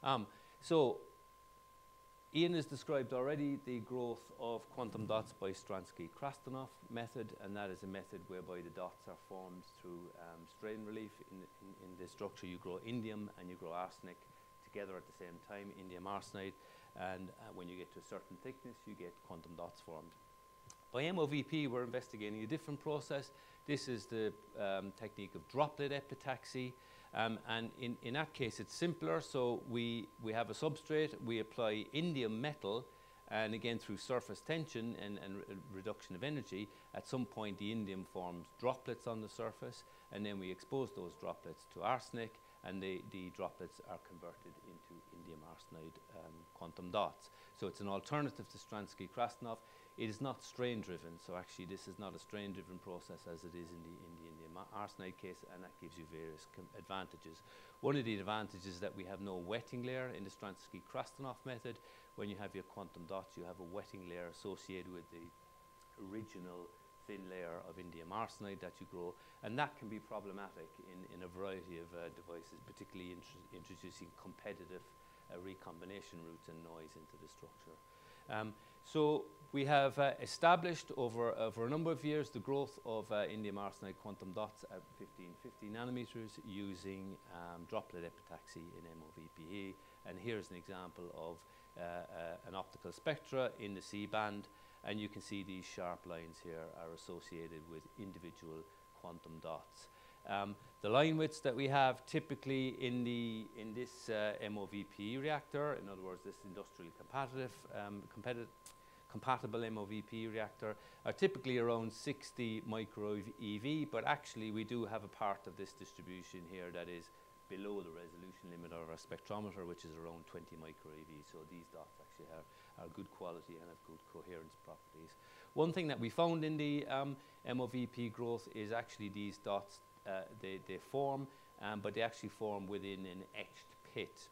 Um, so Ian has described already the growth of quantum dots by Stranski-Krastanov method, and that is a method whereby the dots are formed through um, strain relief. In, in, in the structure, you grow indium and you grow arsenic together at the same time, indium arsenide, and uh, when you get to a certain thickness, you get quantum dots formed. By MOVP, we're investigating a different process. This is the um, technique of droplet epitaxy. Um, and in, in that case, it's simpler. So we, we have a substrate, we apply indium metal, and again, through surface tension and, and re- reduction of energy, at some point the indium forms droplets on the surface, and then we expose those droplets to arsenic, and the, the droplets are converted into indium arsenide um, quantum dots. So it's an alternative to Stranski-Krastanov. It is not strain driven, so actually this is not a strain driven process as it is in the, in the indium arsenide case, and that gives you various advantages. One of the advantages is that we have no wetting layer in the Stranski-Krastanov method. When you have your quantum dots, you have a wetting layer associated with the original thin layer of indium arsenide that you grow, and that can be problematic in, in a variety of uh, devices, particularly intro- introducing competitive uh, recombination routes and noise into the structure. Um, so we have uh, established over, over a number of years the growth of uh, indium arsenide quantum dots at 1550 nanometers using um, droplet epitaxy in MOVPE. And here's an example of uh, uh, an optical spectra in the C band. And you can see these sharp lines here are associated with individual quantum dots. Um, the line widths that we have typically in, the, in this uh, reactor, in other words, this industrially competitive, um, competitive, compatible MOVP reactor, are typically around 60 micro EV, but actually we do have a part of this distribution here that is below the resolution limit of our spectrometer, which is around 20 micro EV. So these dots actually are, are good quality and have good coherence properties. One thing that we found in the um, MOVP growth is actually these dots, uh, they, they form, um, but they actually form within an etched pit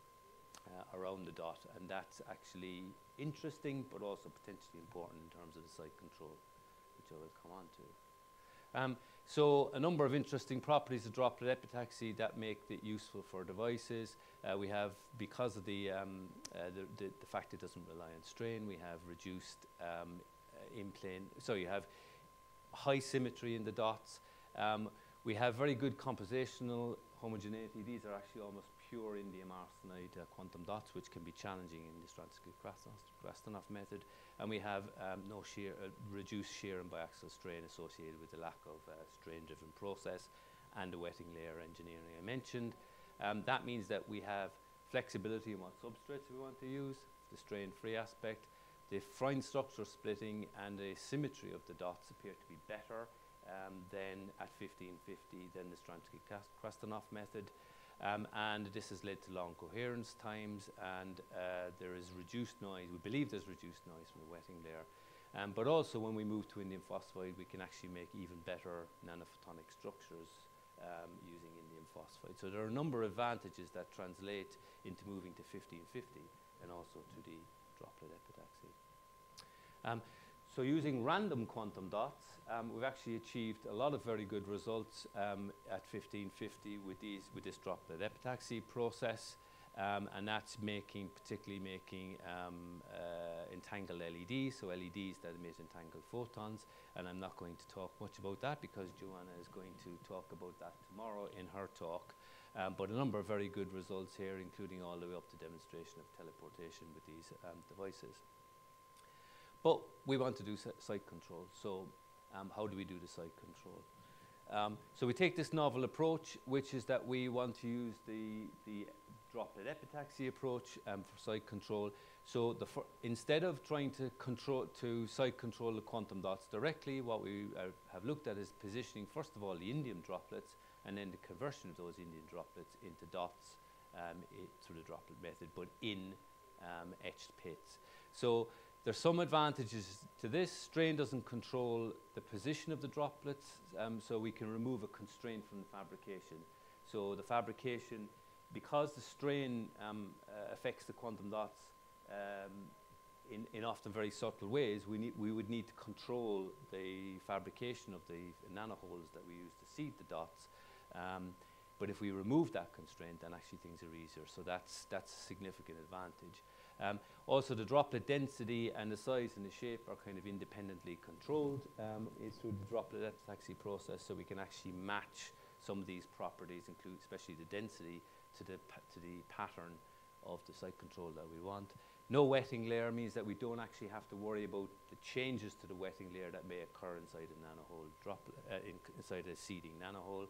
uh, around the dot, and that's actually interesting, but also potentially important in terms of the site control, which I will come on to. Um, so a number of interesting properties of droplet epitaxy that make it useful for devices. Uh, we have, because of the, um, uh, the, the, the fact it doesn't rely on strain, we have reduced um, uh, in-plane, so you have high symmetry in the dots. Um, we have very good compositional homogeneity. These are actually almost pure indium arsenide uh, quantum dots, which can be challenging in the Stranski-Krastanov method. And we have um, no shear, uh, reduced shear and biaxial strain associated with the lack of uh, strain-driven process and the wetting layer engineering I mentioned. Um, that means that we have flexibility in what substrates we want to use, the strain-free aspect. The fine structure splitting and the symmetry of the dots appear to be better um, than at 1550 than the Stranski-Krastanov method. Um, and this has led to long coherence times and uh, there is reduced noise. We believe there's reduced noise from the wetting layer. Um, but also when we move to indium phosphide, we can actually make even better nanophotonic structures um, using indium phosphide. So there are a number of advantages that translate into moving to 1550 and also to the droplet epitaxy. So using random quantum dots, um, we've actually achieved a lot of very good results um, at 1550 with, these, with this droplet epitaxy process. Um, and that's making, particularly making um, uh, entangled LEDs, so LEDs that emit entangled photons. And I'm not going to talk much about that because Joanna is going to talk about that tomorrow in her talk. Um, but a number of very good results here, including all the way up to demonstration of teleportation with these um, devices. But we want to do site control. So um, how do we do the site control? Um, so we take this novel approach, which is that we want to use the, the droplet epitaxy approach um, for site control. So instead of trying to control to site control the quantum dots directly, what we have looked at is positioning first of all the indium droplets and then the conversion of those indium droplets into dots um, through the droplet method, but in um, etched pits. So there's some advantages to this. Strain doesn't control the position of the droplets, um, so we can remove a constraint from the fabrication. So the fabrication, because the strain um, uh, affects the quantum dots um, in, in often very subtle ways, we, we would need to control the fabrication of the nanoholes that we use to seed the dots. Um, but if we remove that constraint, then actually things are easier. So that's, that's a significant advantage. Um, also, the droplet density and the size and the shape are kind of independently controlled um, through the droplet epitaxy process, so we can actually match some of these properties, include especially the density, to the, to the pattern of the site control that we want. No wetting layer means that we don't actually have to worry about the changes to the wetting layer that may occur inside a nanohole droplet, uh, in, inside a seeding nanohole.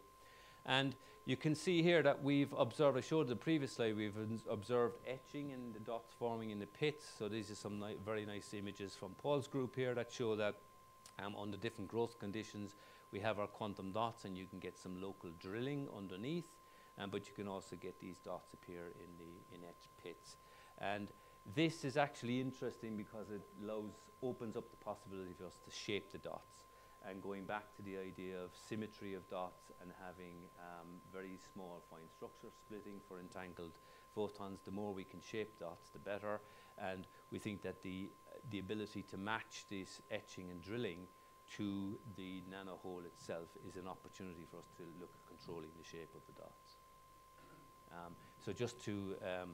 And you can see here that we've observed, I showed the previous slide, we've observed etching in the dots forming in the pits. So these are some ni- very nice images from Paul's group here that show that um, under different growth conditions, we have our quantum dots and you can get some local drilling underneath. Um, but you can also get these dots appear in the in etched pits. And this is actually interesting because it allows, opens up the possibility for us to shape the dots and going back to the idea of symmetry of dots and having um, very small fine structure splitting for entangled photons, the more we can shape dots, the better. And we think that the, the ability to match this etching and drilling to the nanohole itself is an opportunity for us to look at controlling the shape of the dots. Um, so just to, um,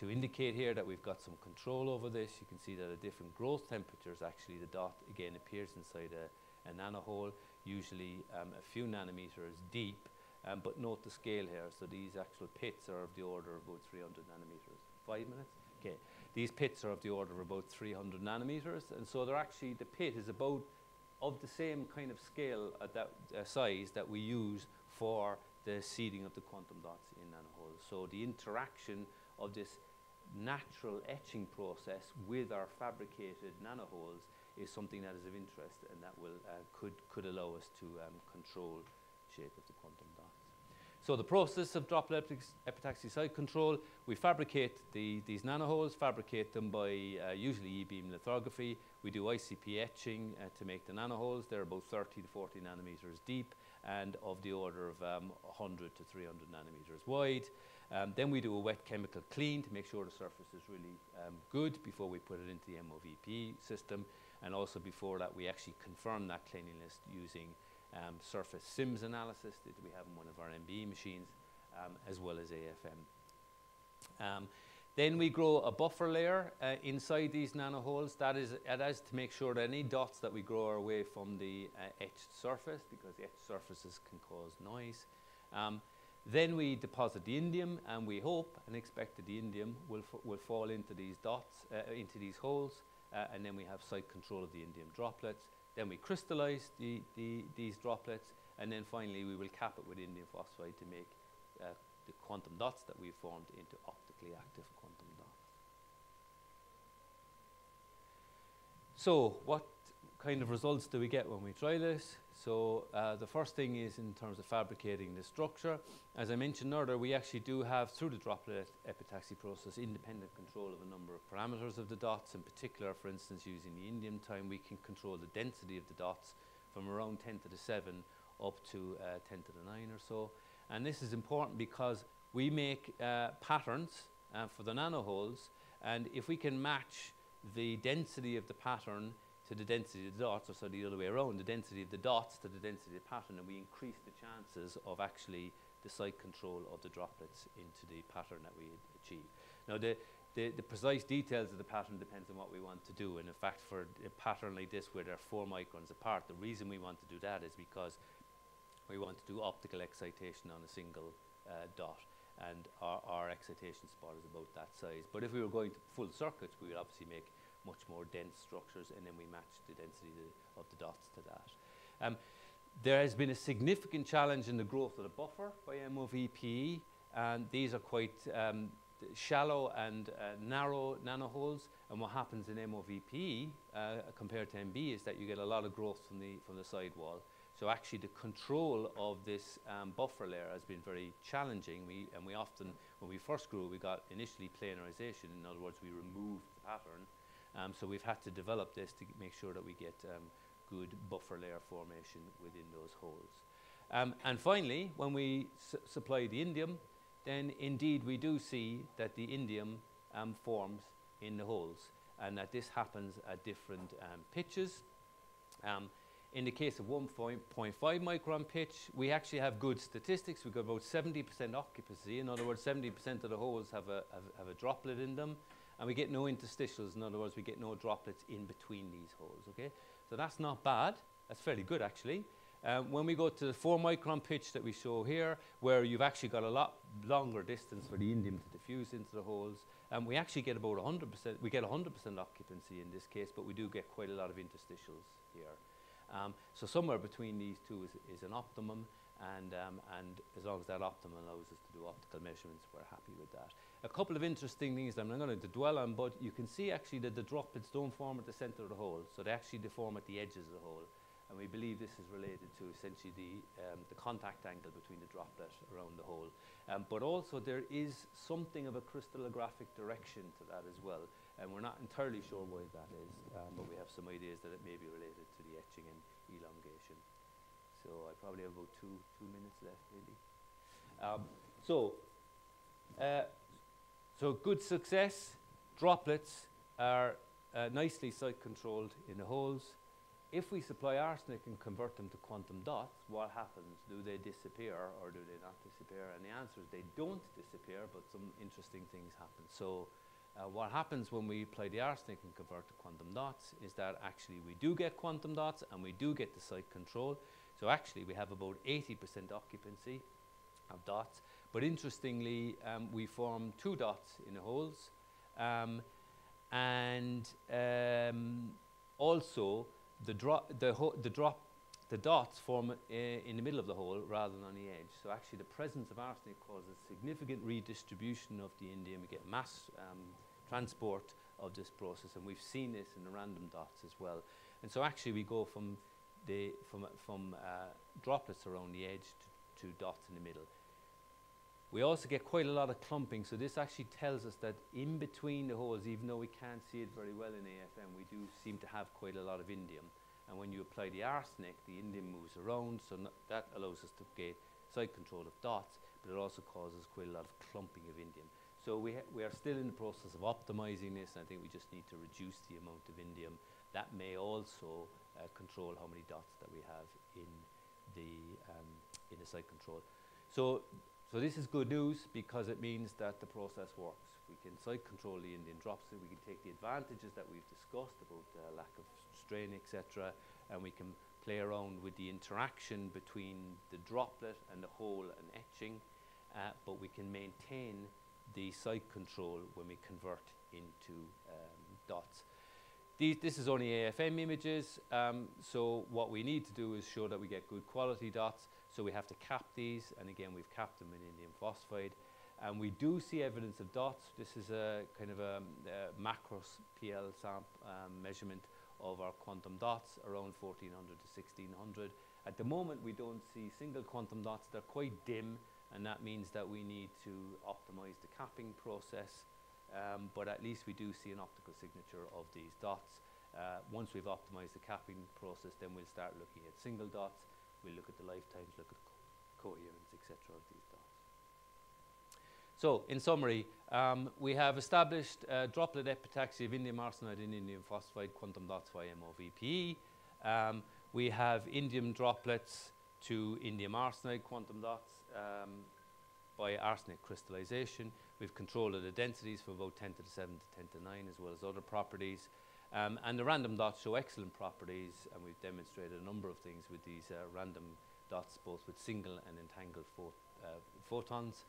to indicate here that we've got some control over this, you can see that at different growth temperatures, actually the dot again appears inside a, a nanohole, usually um, a few nanometers deep, um, but note the scale here. So these actual pits are of the order of about 300 nanometers. Five minutes? Okay. These pits are of the order of about 300 nanometers, and so they're actually, the pit is about of the same kind of scale at that uh, size that we use for the seeding of the quantum dots in nanoholes. So the interaction of this natural etching process with our fabricated nanoholes is something that is of interest and that will uh, could could allow us to um, control shape of the quantum dots. So the process of droplet epitax- epitaxy site control, we fabricate the, these nanoholes, fabricate them by uh, usually E-beam lithography. We do ICP etching uh, to make the nanoholes. They're about 30 to 40 nanometers deep and of the order of um, 100 to 300 nanometers wide. Um, then we do a wet chemical clean to make sure the surface is really um, good before we put it into the MOVP system. And also before that, we actually confirm that cleanliness using um, surface SIMS analysis that we have in one of our MBE machines, um, as well as AFM. Um, then we grow a buffer layer uh, inside these nanoholes. That is, that is to make sure that any dots that we grow are away from the uh, etched surface, because etched surfaces can cause noise. Um, then we deposit the indium, and we hope and expect that the indium will, will fall into these dots, uh, into these holes, uh, and then we have site control of the indium droplets. Then we crystallize the, the, these droplets, and then finally we will cap it with indium phosphide to make uh, the quantum dots that we've formed into optically active quantum dots. So, what kind of results do we get when we try this? So, uh, the first thing is in terms of fabricating the structure. As I mentioned earlier, we actually do have, through the droplet epitaxy process, independent control of a number of parameters of the dots. In particular, for instance, using the indium time, we can control the density of the dots from around 10 to the 7 up to uh, 10 to the 9 or so. And this is important because we make uh, patterns uh, for the nanoholes, and if we can match the density of the pattern to the density of the dots, or so the other way around, the density of the dots to the density of the pattern, and we increase the chances of actually the site control of the droplets into the pattern that we achieve. Now, the, the, the precise details of the pattern depends on what we want to do, and in fact, for a pattern like this where they're four microns apart, the reason we want to do that is because we want to do optical excitation on a single uh, dot and our, our excitation spot is about that size. But if we were going to full circuits, we would obviously make much more dense structures and then we match the density the, of the dots to that. Um, there has been a significant challenge in the growth of the buffer by MOVPE and these are quite um, shallow and uh, narrow nanoholes. And what happens in MOVP uh, compared to MB is that you get a lot of growth from the, from the sidewall. So actually the control of this um, buffer layer has been very challenging. We, and we often, when we first grew, we got initially planarization. In other words, we removed the pattern. Um, so we've had to develop this to make sure that we get um, good buffer layer formation within those holes. Um, and finally, when we su- supply the indium, then indeed we do see that the indium um, forms in the holes and that this happens at different pitches. In the case of 1.5 micron pitch, we actually have good statistics. We've got about 70% occupancy. In other words, 70% of the holes have a, have, have a droplet in them. And we get no interstitials. In other words, we get no droplets in between these holes. Okay? So that's not bad. That's fairly good, actually. Um, when we go to the 4 micron pitch that we show here, where you've actually got a lot longer distance for the indium to diffuse into the holes, um, we actually get about 100%, we get 100% occupancy in this case, but we do get quite a lot of interstitials here. Um, so somewhere between these two is, is an optimum, and, um, and as long as that optimum allows us to do optical measurements, we're happy with that. A couple of interesting things that I'm not going to dwell on, but you can see actually that the droplets don't form at the center of the hole, so they actually deform at the edges of the hole. And we believe this is related to essentially the, um, the contact angle between the droplet around the hole. Um, but also there is something of a crystallographic direction to that as well. And we're not entirely sure why that is, um, but we have some ideas that it may be related to the etching and elongation. So I probably have about two, two minutes left maybe. Um, so, uh, so good success. Droplets are uh, nicely site controlled in the holes. If we supply arsenic and convert them to quantum dots, what happens? Do they disappear or do they not disappear? And the answer is they don't disappear, but some interesting things happen. So uh, what happens when we apply the arsenic and convert to quantum dots is that actually we do get quantum dots and we do get the site control. So actually we have about 80% occupancy of dots. But interestingly, um, we form two dots in the holes. Um, and um, also the, dro- the, the drop the dots form uh, in the middle of the hole rather than on the edge. So actually the presence of arsenic causes significant redistribution of the indium. We get mass um, transport of this process and we've seen this in the random dots as well. And so actually we go from, the, from, from uh, droplets around the edge to, to dots in the middle. We also get quite a lot of clumping, so this actually tells us that in between the holes, even though we can't see it very well in AFM, we do seem to have quite a lot of indium. And when you apply the arsenic, the indium moves around, so that allows us to get site control of dots, but it also causes quite a lot of clumping of indium. So we, we are still in the process of optimizing this, and I think we just need to reduce the amount of indium. That may also uh, control how many dots that we have in the, um, in the site control. So so this is good news because it means that the process works. We can site control the indium drops, we can take the advantages that we've discussed about uh, lack of strain, etc., and we can play around with the interaction between the droplet and the hole and etching, uh, but we can maintain the site control when we convert into um, dots. These, this is only AFM images, um, so what we need to do is show that we get good quality dots. So we have to cap these, and again, we've capped them in indium phosphide. And we do see evidence of dots. This is a kind of a, a macros PL samp, um, measurement of our quantum dots around 1400 to 1600. At the moment, we don't see single quantum dots. They're quite dim, and that means that we need to optimize the capping process. Um, but at least we do see an optical signature of these dots. Uh, once we've optimized the capping process, then we'll start looking at single dots. We'll look at the lifetimes, look at co- coherence, etc. of these dots. So, in summary, um, we have established uh, droplet epitaxy of indium arsenide and indium phosphide quantum dots via MOVPE. Um, we have indium droplets to indium arsenide quantum dots um, by arsenic crystallization. We've controlled the densities from about 10 to the 7 to 10 to 9, as well as other properties. Um, and the random dots show excellent properties, and we've demonstrated a number of things with these uh, random dots, both with single and entangled uh, photons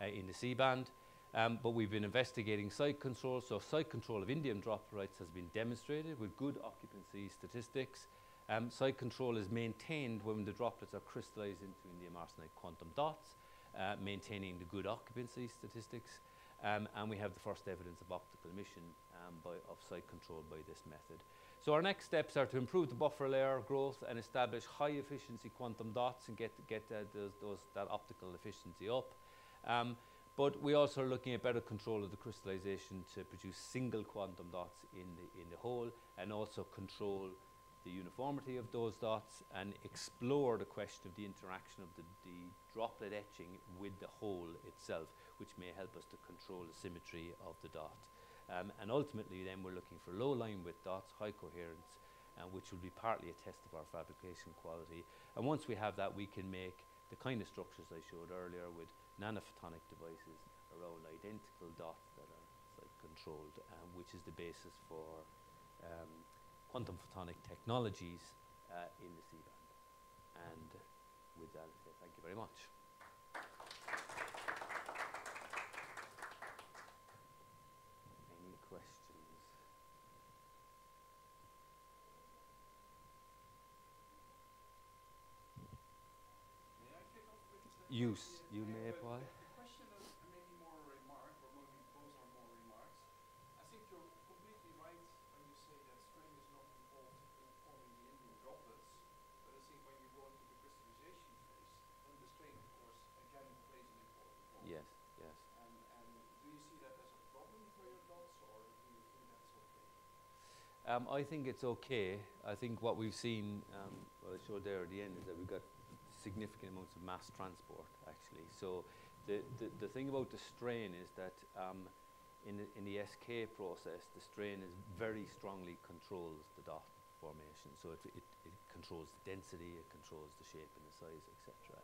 uh, in the C-band. Um, but we've been investigating site control, so site control of indium droplets has been demonstrated with good occupancy statistics. Um, site control is maintained when the droplets are crystallized into indium arsenide quantum dots, uh, maintaining the good occupancy statistics. Um, and we have the first evidence of optical emission um, by, of site control by this method. So our next steps are to improve the buffer layer growth and establish high efficiency quantum dots and get, get uh, those, those, that optical efficiency up. Um, but we also are looking at better control of the crystallization to produce single quantum dots in the, in the hole and also control the uniformity of those dots and explore the question of the interaction of the, the droplet etching with the hole itself, which may help us to control the symmetry of the dot. Um, and ultimately then we're looking for low line width dots, high coherence, uh, which will be partly a test of our fabrication quality. And once we have that, we can make the kind of structures I showed earlier with nanophotonic devices around identical dots that are site controlled, um, which is the basis for um, quantum photonic technologies uh, in the C-band. And with that, thank you very much. Any questions? May I kick off with the Use, you may, the- The question is maybe more a remark, or maybe both are more remarks. I think you're completely right when you say that strain is not involved in forming the indium droplets, but I think when you go into the crystallization phase, then the strain, of course, again plays an important role. Yes, yes. And, and do you see that as a problem for your dots, or do you think that's okay? Um, I think it's okay. I think what we've seen, um, what I showed there at the end, is that we've got significant amounts of mass transport, actually. So the, the, the thing about the strain is that um, in, the, in the SK process, the strain is very strongly controls the dot formation. So it, it, it controls the density, it controls the shape and the size, etc.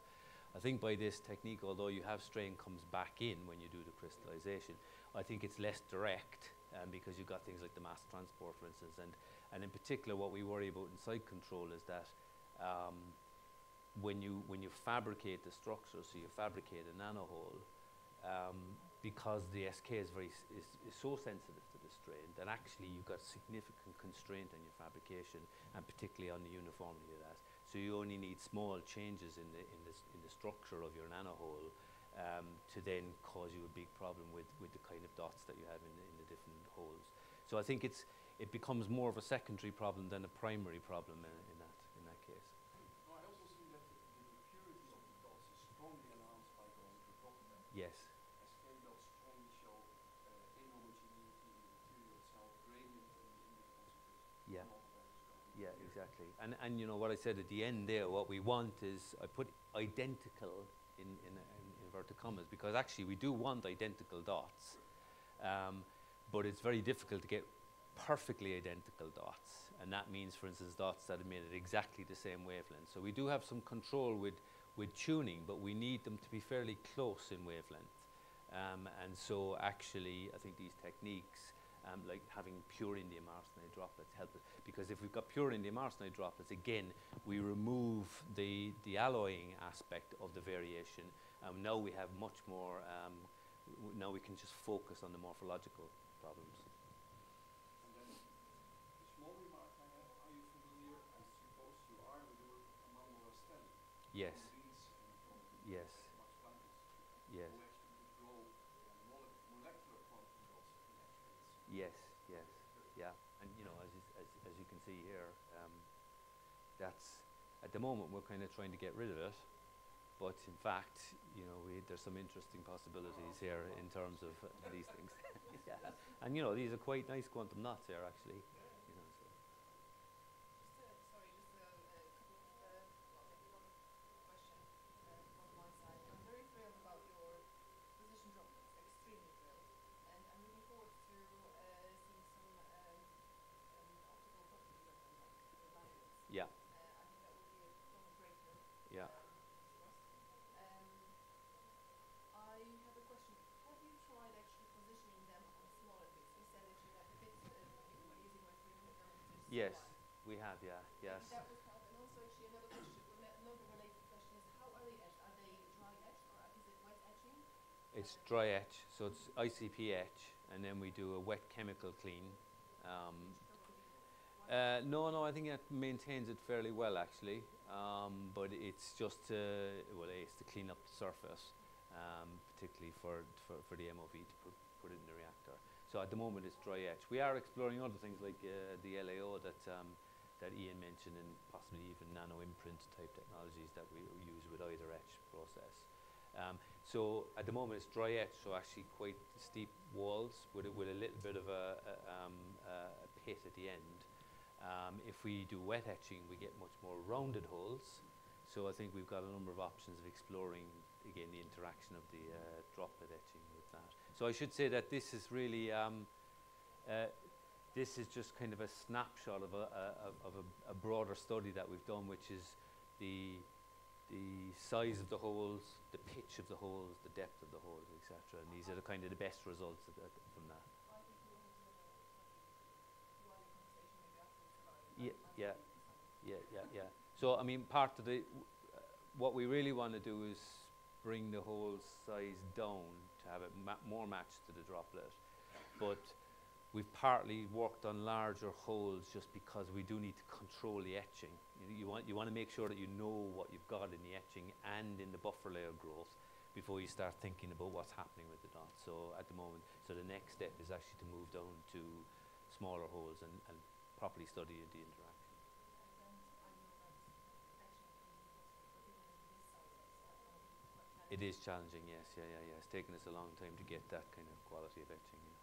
I think by this technique, although you have strain comes back in when you do the crystallization, I think it's less direct um, because you've got things like the mass transport, for instance, and, and in particular what we worry about in site control is that um, when, you, when you fabricate the structure, so you fabricate a nanohole, um, because the SK is, very, is, is so sensitive to the strain that actually you've got significant constraint on your fabrication and particularly on the uniformity of that. So you only need small changes in the, in the, in the structure of your nanohole um, to then cause you a big problem with, with the kind of dots that you have in the, in the different holes. So I think it's, it becomes more of a secondary problem than a primary problem in, in, that, in that case. No, I also think that the, the purity of the dots is strongly enhanced by going to droplet. Yes, SK dots strongly show uh, inhomogeneity in the material itself, gradient in the indium concentration. Yeah. yeah, exactly. And, and you know what I said at the end there, what we want is, I put identical in, in, in inverted commas, because actually we do want identical dots. Um, but it's very difficult to get perfectly identical dots. And that means, for instance, dots that are made at exactly the same wavelength. So we do have some control with, with tuning, but we need them to be fairly close in wavelength. Um, and so actually, I think these techniques, um, like having pure indium arsenide droplets help us. Because if we've got pure indium arsenide droplets, again, we remove the, the alloying aspect of the variation. Um, now we have much more, um, now we can just focus on the morphological problems. And then, a small remark I have, are you familiar, I suppose you are, with the work of Armando Rastelli? Yes, From Leeds and from yes, yes, yes, yes, yeah. And you know, as, is- as, as you can see here, um, that's, at the moment, we're kind of trying to get rid of it. But in fact, you know, we, there's some interesting possibilities here in terms of these things. yeah. And you know, these are quite nice quantum knots here, actually. You know, so. Just, uh, sorry, just a, a couple of, uh, well, maybe one question uh, from my side. I'm very thrilled about your position droplets, extremely thrilled. And I'm looking forward to uh, seeing some um, um, optical properties of them, like the bandwidths. Yeah, Uh, I think that will be a total breakthrough. yeah. um, for us. Um, I have a question. Have you tried actually positioning them on smaller bits? You said that you had the bits uh, you were using were 300 nanometers. Yes, we have, yeah, yes. That would help. And also actually another question, another related question is how are they etched? Are they dry etched or is it wet etching? It's dry etch, so it's ICP etch, and then we do a wet chemical clean. Um, uh, no, no, I think it maintains it fairly well actually, um, but it's just to, well, it's to clean up the surface, um, particularly for, for, for the MOV to pr- put it in the reactor. So at the moment it's dry etch. We are exploring other things like uh, the LAO that um, that Ian mentioned and possibly even nano imprint type technologies that we use with either etch process. Um, so at the moment it's dry etch, so actually quite steep walls with a, with a little bit of a, a, um, a pit at the end. Um, if we do wet etching, we get much more rounded holes. So I think we've got a number of options of exploring again the interaction of the uh, droplet etching with that. So I should say that this is really um, uh, this is just kind of a snapshot of a, a, of a, a broader study that we've done, which is the the size of the holes, the pitch of the holes, the depth of the holes, etc. And these are the kind of the best results that, from that. Yeah, yeah. Yeah, yeah, yeah. So I mean, part of the uh, what we really want to do is bring the hole size down to have it ma- more matched to the droplet, but we've partly worked on larger holes just because we do need to control the etching. You, you want you want to make sure that you know what you've got in the etching and in the buffer layer growth before you start thinking about what's happening with the dots. So at the moment, so the next step is actually to move down to smaller holes and, and properly study the interaction. And then I know that actually can be possible, but even in this size, it's uh, gonna be quite It challenging. yes, yeah, yeah, yeah. It's taken us a long time to get that kind of quality of etching. Yeah.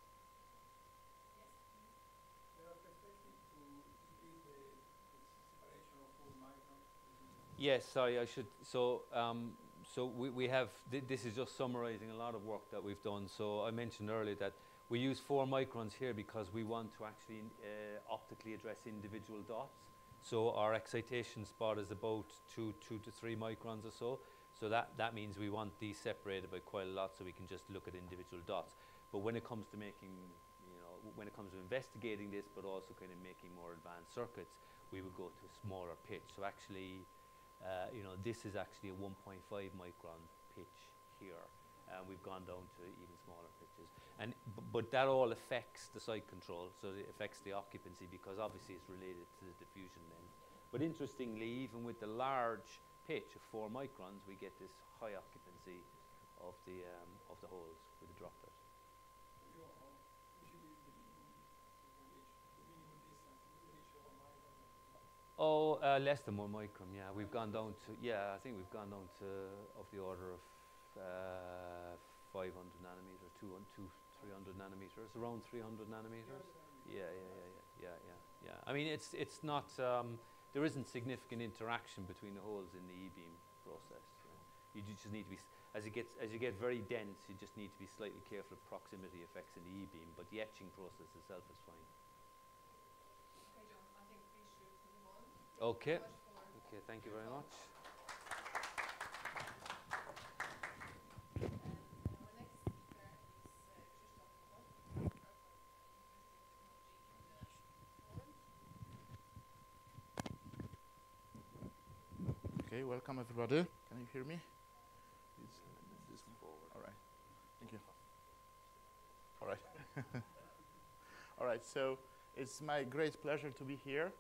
Yes, sorry, I should. So, um, so we, we have. Th- this is just summarising a lot of work that we've done. So I mentioned earlier that we use four microns here because we want to actually uh, optically address individual dots. So our excitation spot is about two, two to three microns or so. So that, that means we want these separated by quite a lot so we can just look at individual dots. But when it comes to making, you know, when it comes to investigating this, but also kind of making more advanced circuits, we would go to a smaller pitch. So actually, uh, you know, this is actually a 1.5 micron pitch here. Uh, we've gone down to even smaller pitches. And, but that all affects the site control, so it affects the occupancy because obviously it's related to the diffusion length. But interestingly, even with the large pitch of four microns, we get this high occupancy of the, um, of the holes with the droplet. Oh, uh, less than one micron, yeah. We've gone down to, yeah, I think we've gone down to of the order of uh, 500 nanometers, 200, 300 nanometers, around 300 nanometers. Yeah, yeah, yeah, yeah, yeah, yeah, yeah. I mean, it's it's not. Um, there isn't significant interaction between the holes in the e-beam process. You, know. you just need to be as it gets as you get very dense. You just need to be slightly careful of proximity effects in the e-beam, but the etching process itself is fine. Okay, John, I think we should move on. Okay. Thank you very much for Okay. Thank you very much. And our next speaker is uh, Krzysztof Nowak, professor from University of Technology in uh, Poland. Okay, welcome everybody. Can you hear me? It's this one. Forward. All right. Thank you. All right. All right. So it's my great pleasure to be here.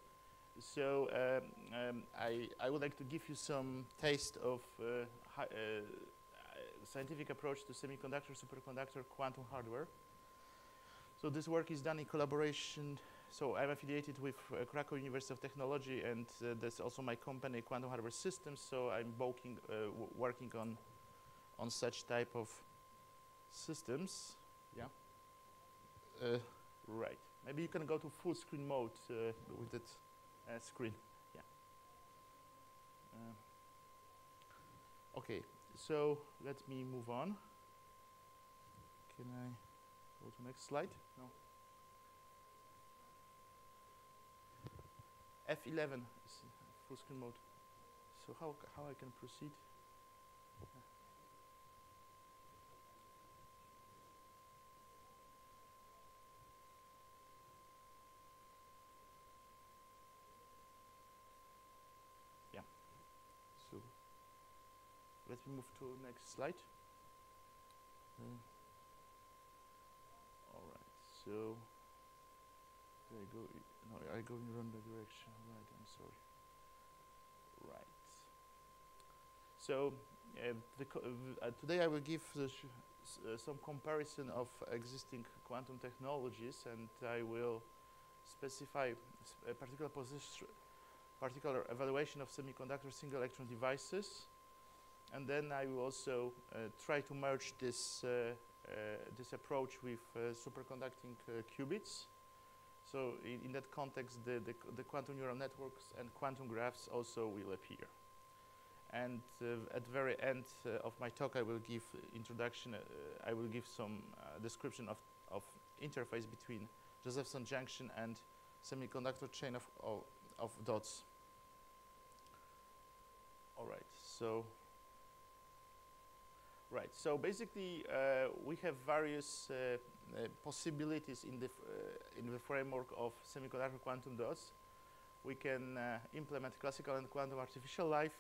So um, um, I, I would like to give you some taste of uh, hi, uh, uh, scientific approach to semiconductor, superconductor, quantum hardware. So this work is done in collaboration. So I'm affiliated with uh, Krakow University of Technology, and uh, that's also my company, Quantum Hardware Systems. So I'm working, uh, w- working on on such type of systems. Yeah. Uh, right. Maybe you can go to full screen mode uh, with that uh, screen. Yeah. Uh, okay. So let me move on. Can I go to next slide? No. F11 is full screen mode. So how how I can proceed? Yeah. So let me move to next slide. Uh, all right. So there you go. I- I go in the wrong direction. Right. I'm sorry. Right. So uh, uh, uh, today I will give uh, some comparison of existing quantum technologies, and I will specify a particular position, particular evaluation of semiconductor single electron devices, and then I will also try to merge this this approach with superconducting qubits. So in, in that context, the, the, the quantum neural networks and quantum graphs also will appear. And uh, at the very end uh, of my talk, I will give introduction. Uh, I will give some uh, description of, of interface between Josephson junction and semiconductor chain of, of, of dots. All right. So. Right. So basically, uh, we have various uh, possibilities in the uh, in the framework of semiconductor quantum dots. We can uh, implement classical and quantum artificial life.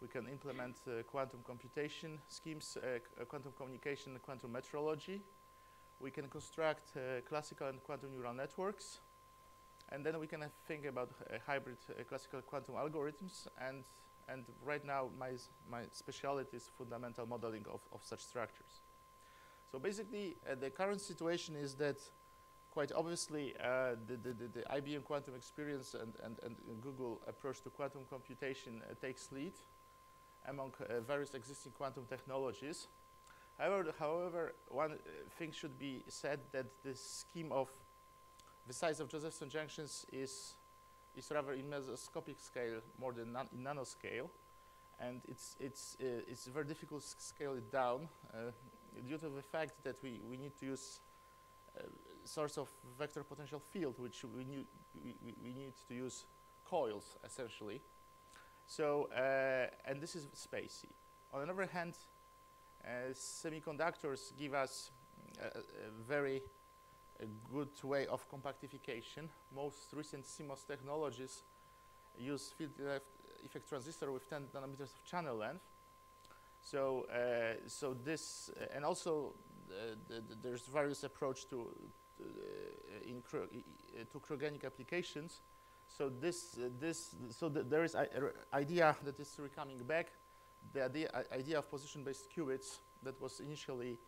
We can implement uh, quantum computation schemes, uh, uh, quantum communication, quantum metrology. We can construct uh, classical and quantum neural networks. And then we can uh, think about uh, hybrid uh, classical quantum algorithms. And, and right now, my, my specialty is fundamental modeling of, of such structures. So basically, uh, the current situation is that quite obviously uh, the, the, the, the IBM quantum experience and, and, and Google approach to quantum computation uh, takes lead among uh, various existing quantum technologies. However, however, one uh, thing should be said that the scheme of the size of Josephson junctions is, is rather in mesoscopic scale more than nan in nanoscale. And it's, it's, uh, it's very difficult to scale it down uh, due to the fact that we, we need to use uh, source of vector potential field, which we, knew, we, we, need to use coils essentially. So, uh, and this is spacey. On the other hand, uh, semiconductors give us a, a very a good way of compactification. Most recent CMOS technologies use field effect transistor with 10 nanometers of channel length. So, uh, so this, uh, and also uh, the, the, there's various approach to, to uh, in to cryogenic applications. So this, uh, this, so th- there is a idea that is coming back, the idea, idea of position-based qubits that was initially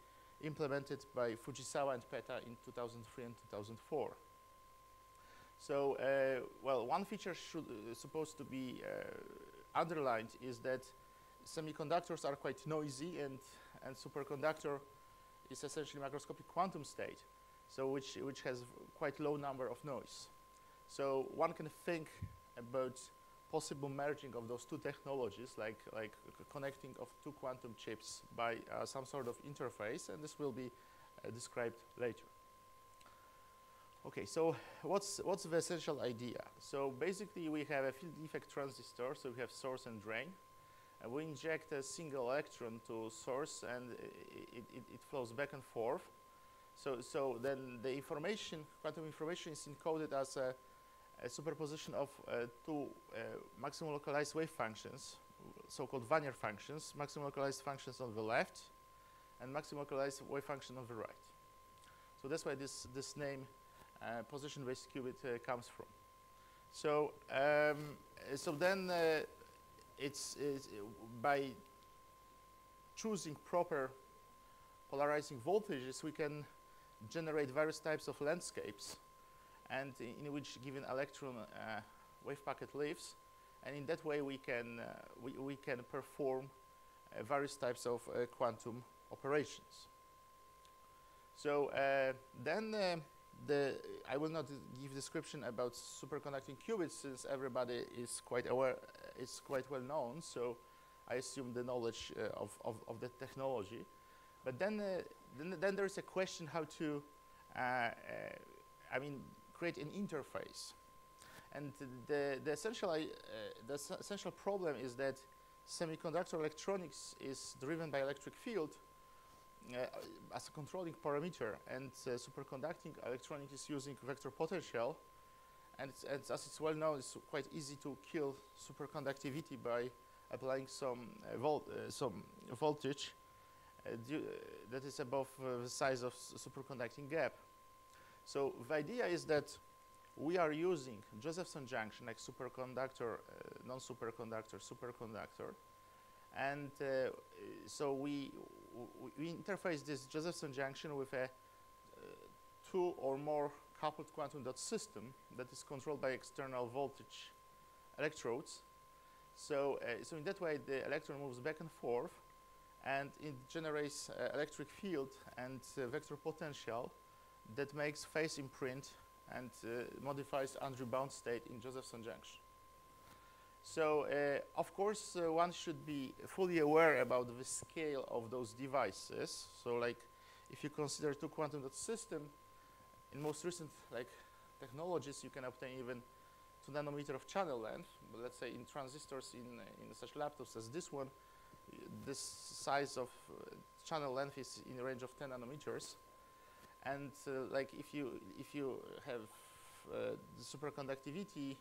implemented by Fujisawa and Petta in 2003 and 2004. So, uh, well, one feature should uh, supposed to be uh, underlined is that semiconductors are quite noisy, and and superconductor is essentially macroscopic quantum state, so which which has quite low number of noise. So one can think about possible merging of those two technologies, like like connecting of two quantum chips by uh, some sort of interface, and this will be uh, described later. Okay, so what's what's the essential idea? So basically, we have a field effect transistor. So we have source and drain, we inject a single electron to source, and it, it, it flows back and forth. So so then the information, quantum information, is encoded as a, a superposition of uh, two uh, maximum localized wave functions, so-called Wannier functions, maximum localized functions on the left, and maximum localized wave function on the right. So that's why this this name uh, position-based qubit uh, comes from. So, um, so then uh, it's, it's by choosing proper polarizing voltages, we can generate various types of landscapes, and in which given electron uh, wave packet lives, and in that way we can uh, we, we can perform uh, various types of uh, quantum operations. So uh, then uh, the I will not give description about superconducting qubits since everybody is quite aware, it's quite well known. So I assume the knowledge uh, of, of, of the technology. But then, uh, then, then there is a question how to, uh, I mean, create an interface. And the, the, essential, uh, the essential problem is that semiconductor electronics is driven by electric field uh, as a controlling parameter, and uh, superconducting electronics is using vector potential. And, it's, and as it's well known, it's quite easy to kill superconductivity by applying some uh, volt, uh, some voltage uh, uh, that is above uh, the size of superconducting gap. So the idea is that we are using Josephson junction like superconductor, non-superconductor, superconductor, and so we we interface this Josephson junction with a two or more coupled quantum dot system that is controlled by external voltage electrodes. So, uh, so in that way, the electron moves back and forth, and it generates uh, electric field and uh, vector potential that makes phase imprint and uh, modifies Andreev bound state in Josephson junction. So, uh, of course, uh, one should be fully aware about the scale of those devices. So, like, if you consider two quantum dot system, in most recent like technologies, you can obtain even two nanometer of channel length. But let's say in transistors in in such laptops as this one, this size of uh, channel length is in the range of 10 nanometers. And uh, like if you if you have uh, superconductivity,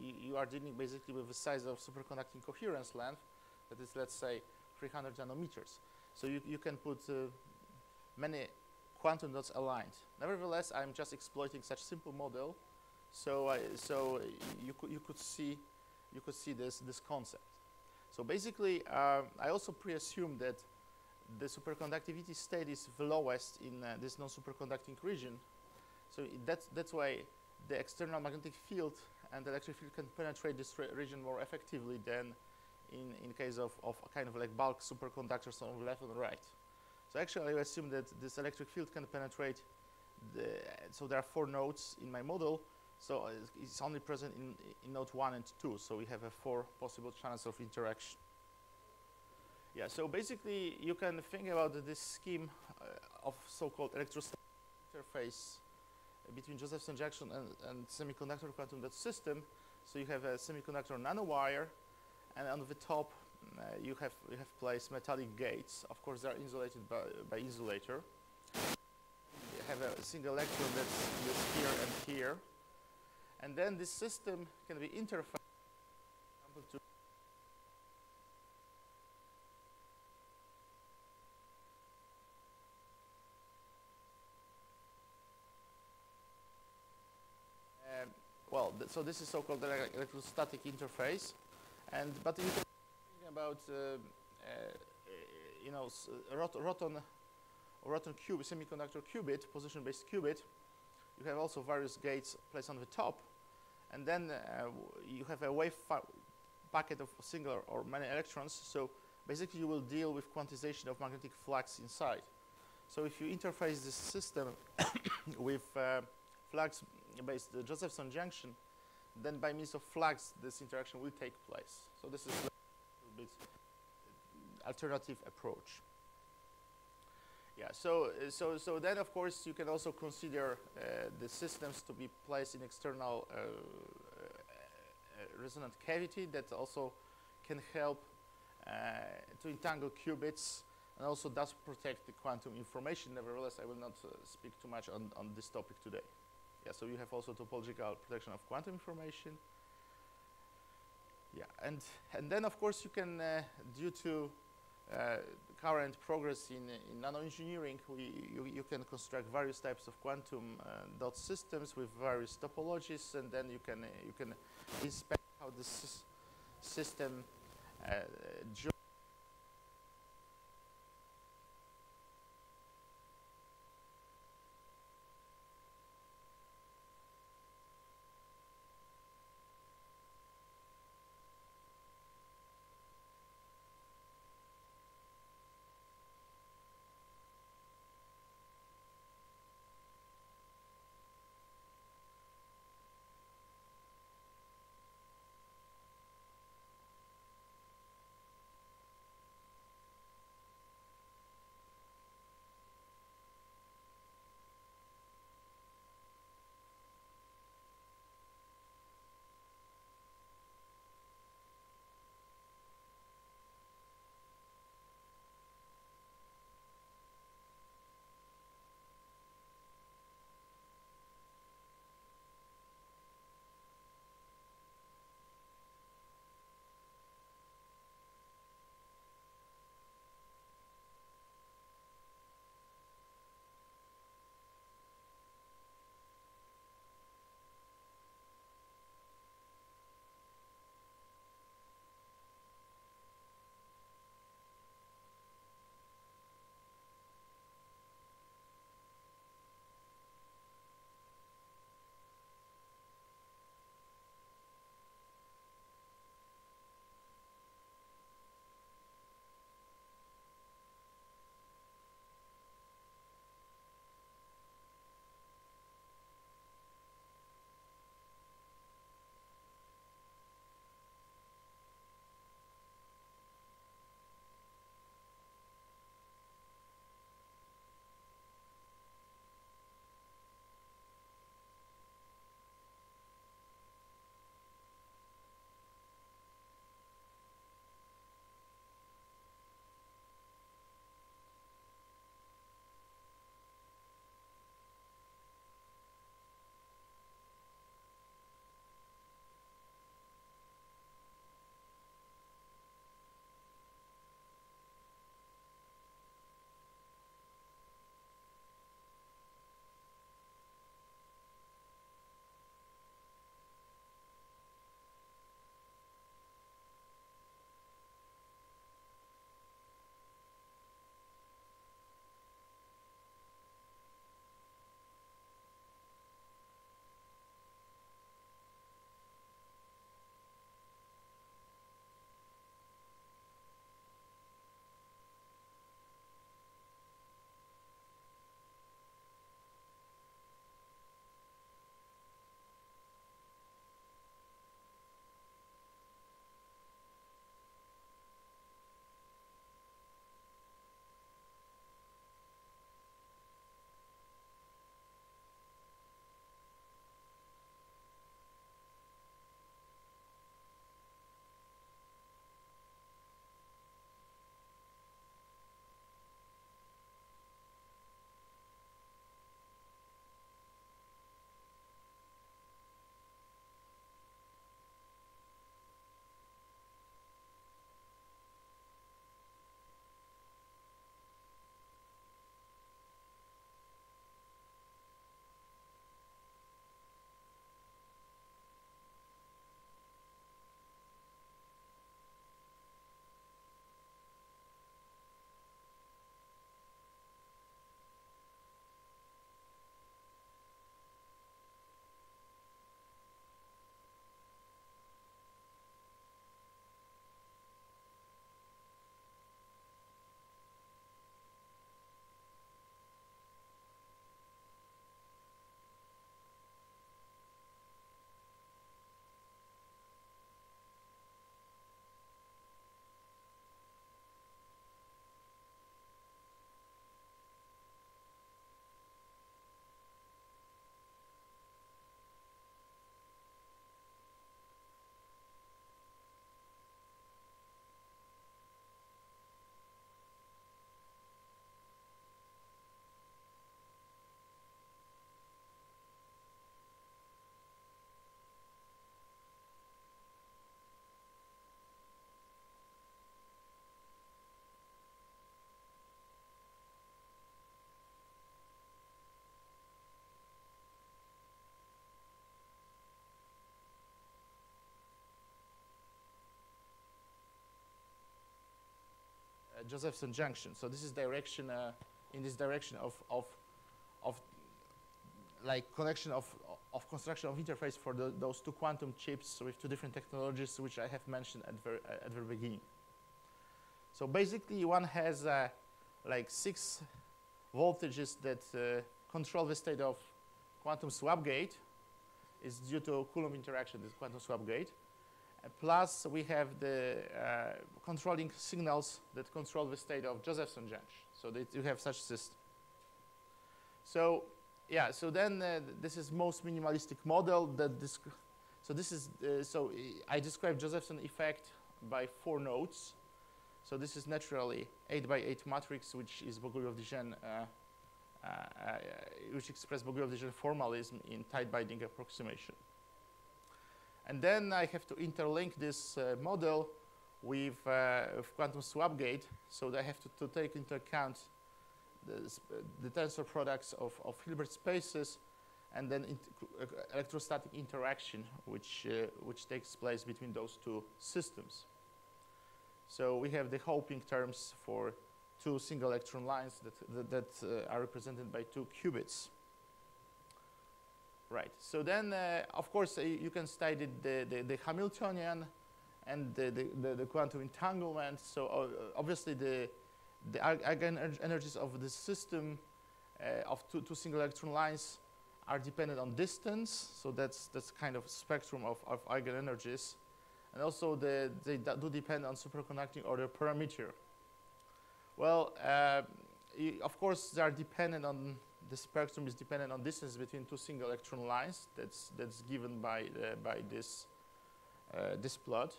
you are dealing basically with the size of superconducting coherence length, that is, let's say, 300 nanometers. So you, you can put uh, many quantum dots aligned. Nevertheless, I'm just exploiting such simple model, so I, so you could you could see you could see this this concept. So basically, um, I also pre-assume that the superconductivity state is the lowest in uh, this non-superconducting region. So that's that's why the external magnetic field and the electric field can penetrate this re- region more effectively than in in case of of kind of like bulk superconductors on the left and right. So actually, I assume that this electric field can penetrate the. So there are four nodes in my model. So it's- only present in, in node one and two. So we have uh, four possible channels of interaction. Yeah. So basically, you can think about this scheme uh, of so-called electrostatic interface between Josephson junction and, and semiconductor quantum dot system. So you have a semiconductor nanowire, and on the top you have you have placed metallic gates. Of course, they are insulated by, by insulator. You have a single electron that's, here and here, and then this system can be interfaced. Um, well, th- so this is so-called electrostatic interface, and but you can about uh, uh, you know rot- roton roton cube semiconductor qubit position-based qubit. You have also various gates placed on the top, and then uh, you have a wave packet of single or many electrons. So basically, you will deal with quantization of magnetic flux inside. So if you interface this system with uh, flux-based uh, Josephson junction, then by means of flux, this interaction will take place. So this is bit uh, alternative approach. Yeah. So uh, so so then of course you can also consider uh, the systems to be placed in external uh, uh, resonant cavity that also can help uh, to entangle qubits and also does protect the quantum information. Nevertheless, I will not uh, speak too much on, on this topic today. Yeah, so you have also topological protection of quantum information. Yeah, and and then of course you can, uh, due to uh, current progress in in nanoengineering, we you, you can construct various types of quantum uh, dot systems with various topologies, and then you can uh, you can inspect how the system uh, Josephson junction. So this is direction uh, in this direction of of of like connection of of construction of interface for the, those two quantum chips with two different technologies, which I have mentioned at very uh, at the beginning. So basically, one has uh, like six voltages that uh, control the state of quantum swap gate. Is due to Coulomb interaction, this quantum swap gate. Plus, we have the uh, controlling signals that control the state of Josephson junction. So that you have such system. So yeah, so then uh, this is most minimalistic model that this. So this is uh, so I described Josephson effect by four nodes. So this is naturally 8 by 8 matrix, which is Bogoliubov-de Gennes, uh, uh, uh, which express Bogoliubov-de Gennes formalism in tight binding approximation. And then I have to interlink this uh, model with, uh, with quantum swap gate. So I have to, to take into account the, sp- the tensor products of, of Hilbert spaces and then uh, electrostatic interaction, which, uh, which takes place between those two systems. So we have the hopping terms for two single electron lines that, that, that uh, are represented by two qubits. Right. So then, uh, of course, uh, you can study the, the, the Hamiltonian and the, the, the, quantum entanglement. So uh, obviously, the the eg- eigenenergies of the system uh, of two, two single electron lines are dependent on distance. So that's that's kind of spectrum of, of eigenenergies, and also the, they do depend on superconducting order parameter. Well, uh, of course, they are dependent on the spectrum is dependent on distance between two single electron lines. That's that's given by uh, by this uh, this plot.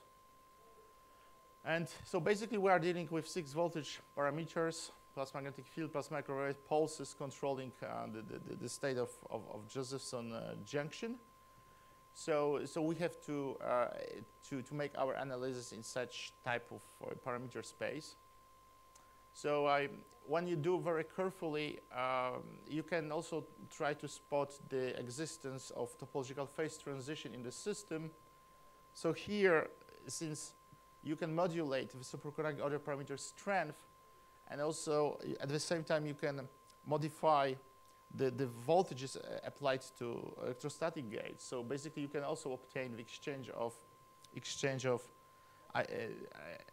And so basically, we are dealing with six voltage parameters plus magnetic field plus microwave pulses controlling uh, the, the, the state of, of, of Josephson uh, junction. So, so we have to, uh, to, to make our analysis in such type of uh, parameter space. So I, when you do very carefully, um, you can also try to spot the existence of topological phase transition in the system. So here, since you can modulate the superconducting order parameter strength, and also at the same time you can modify the, the voltages uh, applied to electrostatic gates. So basically, you can also obtain the exchange of exchange of uh, uh,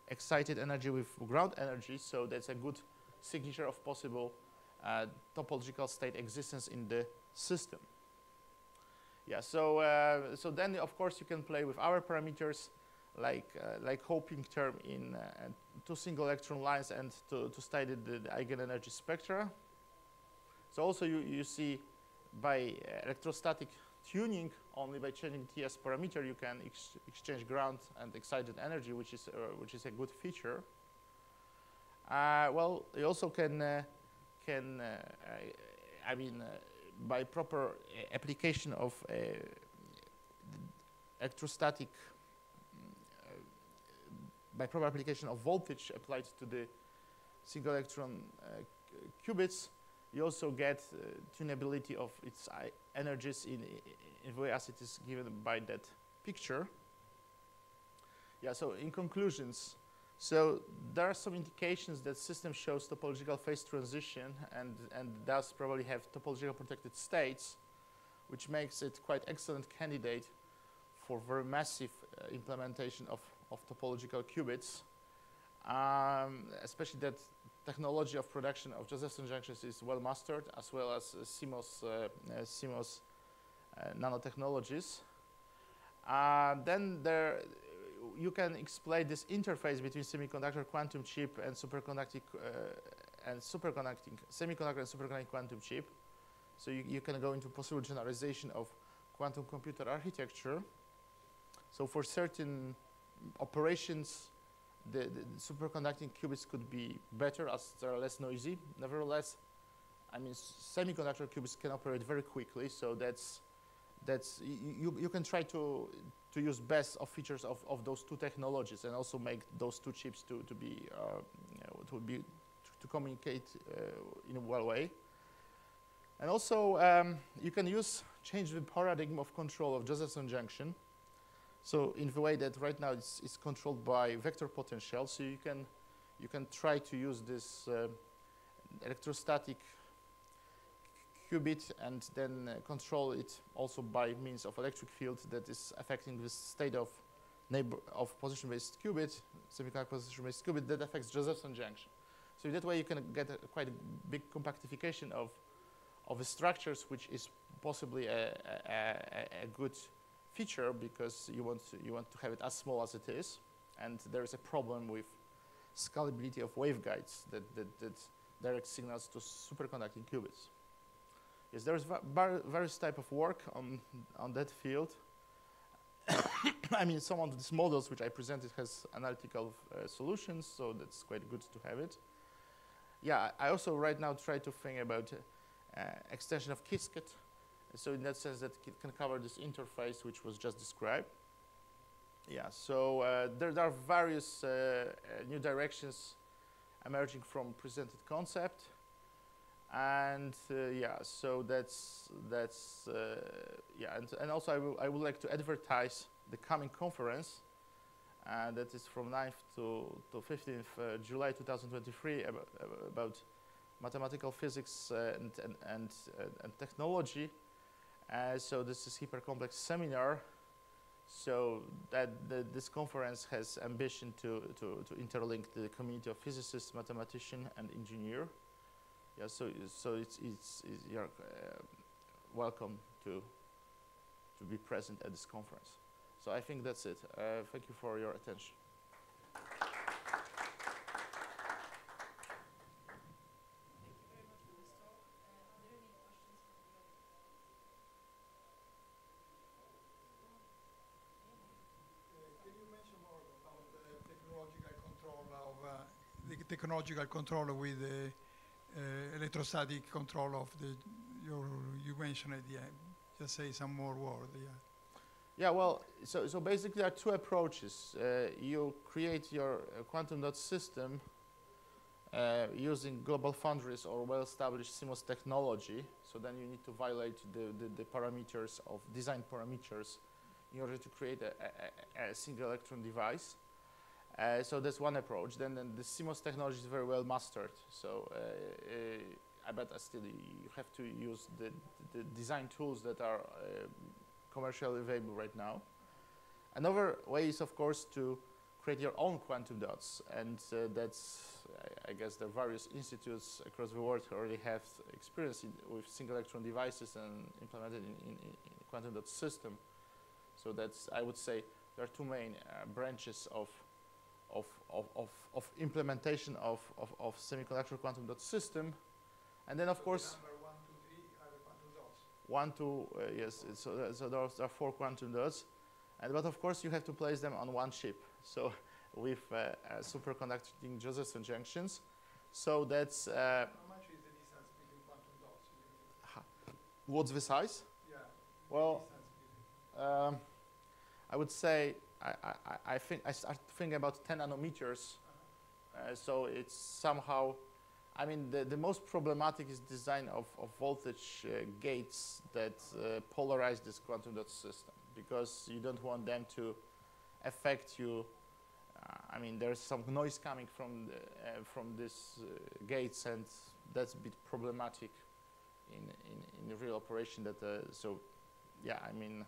excited energy with ground energy. So that's a good signature of possible uh, topological state existence in the system. Yeah. So uh, so then of course you can play with our parameters like uh, like hopping term in uh, two single electron lines and to, to study the, the eigenenergy spectra. So also you, you see by electrostatic tuning only by changing TS parameter you can ex exchange ground and excited energy which is uh, which is a good feature. Uh, well, you also can uh, can uh, I, mean uh, by proper uh, application of electrostatic by proper application of voltage applied to the single electron qubits, you also get uh, tunability of its energies in, in the way as it is given by that picture. Yeah, so in conclusions, so there are some indications that system shows topological phase transition and, and thus probably have topological protected states, which makes it quite excellent candidate for very massive uh, implementation of, of topological qubits, um, especially that technology of production of Josephson junctions is well mastered, as well as uh, CMOS, uh, uh, CMOS uh, nanotechnologies. Then there, you can explain this interface between semiconductor quantum chip and superconducting uh, and superconducting semiconductor and superconducting quantum chip. So you, you can go into possible generalization of quantum computer architecture. So for certain operations, the, the, superconducting qubits could be better as they are less noisy. Nevertheless, I mean, semiconductor qubits can operate very quickly, so that's that's you, you can try to to use best of features of, of those two technologies and also make those two chips to, to be uh, you know, to be to, to communicate uh, in a well way. And also um, you can use change the paradigm of control of Josephson junction. So in the way that right now it's, it's controlled by vector potential, so you can you can try to use this uh, electrostatic qubit and then uh, control it also by means of electric field that is affecting the state of neighbor of position-based qubit, semiconductor position-based qubit that affects Josephson junction. So that way you can get a quite a big compactification of of the structures, which is possibly a, a, a, a good feature because you want to, you want to have it as small as it is, and there is a problem with scalability of waveguides that, that, that direct signals to superconducting qubits. Yes, there's various type of work on on that field. I mean, some of these models which I presented has analytical uh, solutions, so that's quite good to have it. Yeah, I also right now try to think about uh, extension of Qiskit. So in that sense that it can cover this interface which was just described. Yeah, so uh, there, there, are various uh, uh, new directions emerging from presented concept. And uh, yeah, so that's, that's yeah, and, and also I, will, I would like to advertise the coming conference uh, that is from 9th to, to 15th uh, July 2023 about, about mathematical physics uh, and, and, and, uh, and technology. Uh, so this is hypercomplex seminar. So that this conference has ambition to, to, to interlink the community of physicists, mathematician, and engineer. Yeah, so, so it's, it's, it's you're uh, welcome to, to be present at this conference. So I think that's it. Uh, thank you for your attention. Technological control with the uh, electrostatic control of the, your, you mentioned it, yeah. Just say some more word, yeah. Yeah, well, so, so basically there are two approaches. Uh, you create your uh, quantum dot system uh, using GlobalFoundries or well-established CMOS technology. So then you need to violate the, the, the, parameters of design parameters in order to create a, a, a single electron device. Uh, so that's one approach. Then, then, the CMOS technology is very well mastered. So uh, uh, I bet I still you have to use the, the design tools that are uh, commercially available right now. Another way is, of course, to create your own quantum dots. And uh, that's, I, I, guess, the various institutes across the world already have experience in, with single electron devices and implemented in, in, in quantum dot system. So that's, I would say, there are two main branches of of, of, of, of implementation of, of, of semiconductor quantum dot system. And then, of so course, one, two, three are the quantum dots. One, two, uh, yes, so, uh, so there are four quantum dots. And, but of course, you have to place them on one chip. So with uh, uh, superconducting Josephson junctions. So that's... Uh, How much is the distance between quantum dots? What's the size? Yeah. Well, um, I would say I, I, I think I start thinking about 10 nanometers. Uh, so it's somehow, I mean, the, the most problematic is design of, of voltage uh, gates that uh, polarize this quantum dot system because you don't want them to affect you. Uh, I mean, there's some noise coming from the, uh, from these gates, and that's a bit problematic in in, in real operation. That so, yeah, I mean.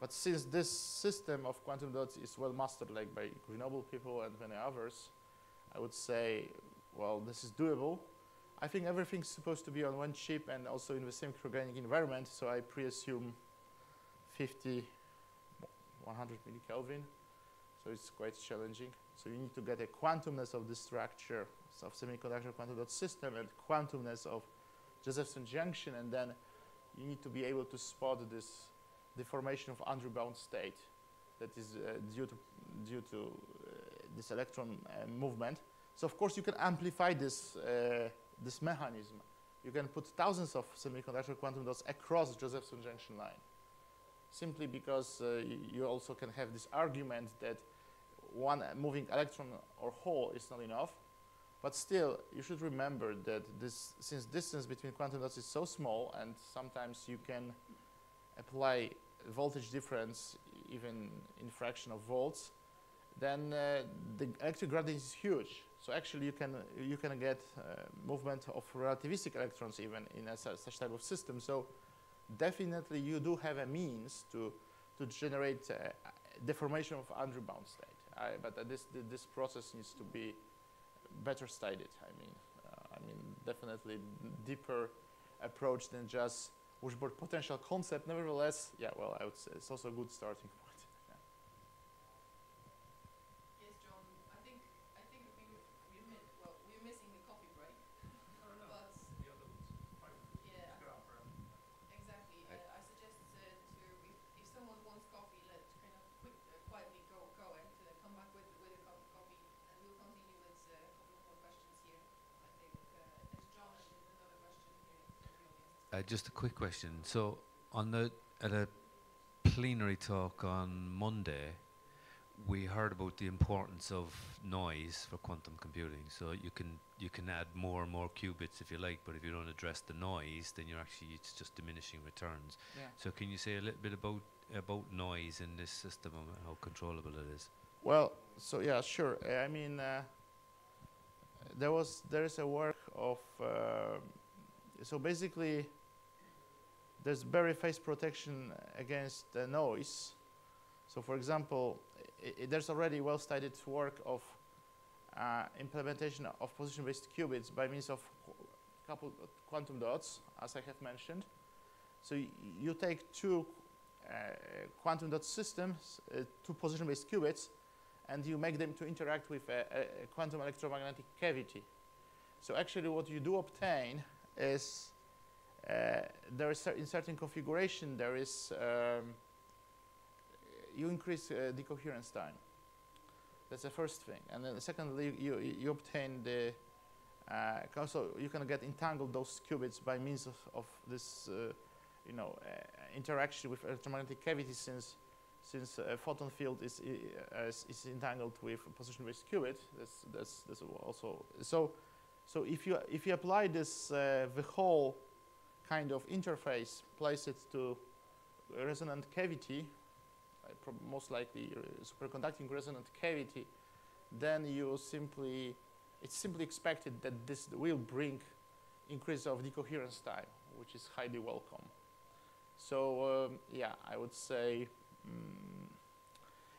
But since this system of quantum dots is well mastered, like by Grenoble people and many others, I would say, well, this is doable. I think everything's supposed to be on one chip and also in the same cryogenic environment, so I pre-assume 50, 100 millikelvin, so it's quite challenging. So you need to get a quantumness of the structure of semiconductor quantum dot system and quantumness of Josephson junction, and then you need to be able to spot this the formation of Andreev bound state that is uh, due to, due to uh, this electron uh, movement. So of course you can amplify this, uh, this mechanism. You can put thousands of semiconductor quantum dots across Josephson junction line. Simply because you also can have this argument that one moving electron or hole is not enough. But still, you should remember that this, since distance between quantum dots is so small, and sometimes you can apply voltage difference even in fraction of volts, then uh, the electric gradient is huge. So actually, you can you can get uh, movement of relativistic electrons even in a such type of system. So definitely, you do have a means to to generate uh, deformation of Andreev bound state. I, but uh, this th- this process needs to be better studied. I mean, uh, I mean, definitely deeper approach than just washboard potential concept. Nevertheless, yeah, well, I would say it's also a good starting point. Yeah. Yes, John. I think I think we we mi- well we're missing the coffee break, No, no, but the other ones, fine. yeah, Get up, um, exactly. I- Uh, I suggest uh, to if, if someone wants coffee, let kind of quick uh, quietly go go and uh, come back with with a cup of coffee, and we'll continue with uh, a couple of more questions here. I think uh, there's John and there's another question here from the audience. Uh, just a quick question. So, on the at a plenary talk on Monday, we heard about the importance of noise for quantum computing. So you can you can add more and more qubits if you like, but if you don't address the noise, then you're actually it's just diminishing returns. Yeah. So can you say a little bit about about noise in this system and how controllable it is? Well, so yeah, sure. Uh, I mean, uh, there was there is a work of uh, so basically there's Berry phase protection against uh, noise. So, for example, there's already well-studied work of uh, implementation of position-based qubits by means of couple quantum dots, as I have mentioned. So you take two uh, quantum dot systems, uh, two position-based qubits, and you make them to interact with a, a, quantum electromagnetic cavity. So actually what you do obtain is there is in certain configuration there is um, you increase uh, the coherence time. That's the first thing, and then secondly you you, obtain the uh, also you can get entangled those qubits by means of, of this uh, you know uh, interaction with electromagnetic cavity since since a photon field is uh, is, is entangled with position-based qubit. That's that's that's also so. So if you if you apply this uh, the whole kind of interface, place it to resonant cavity, most likely uh, superconducting resonant cavity, then you simply it's simply expected that this will bring increase of decoherence time, which is highly welcome. So um, yeah, I would say. Mm,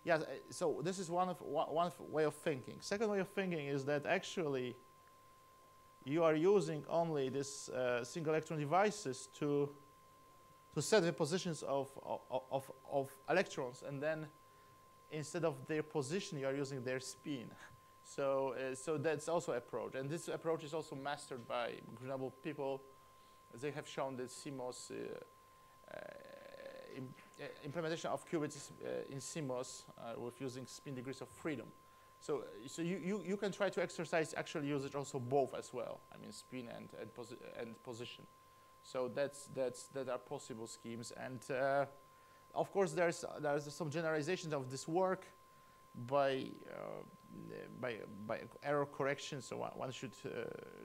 yeah, so this is one of one, one of way of thinking. Second way of thinking is that actually you are using only these uh, single electron devices to to set the positions of, of, of, electrons and then instead of their position you are using their spin. So uh, so that's also approach and this approach is also mastered by Grenoble people. They have shown that CMOS uh, uh, uh, implementation of qubits uh, in CMOS with using spin degrees of freedom so, so you, you, you can try to exercise actually use it also both as well. I mean, spin and and, posi- and position. So that's that's that are possible schemes. And uh, of course, there's there's some generalizations of this work by uh, by by error correction. So one, should uh,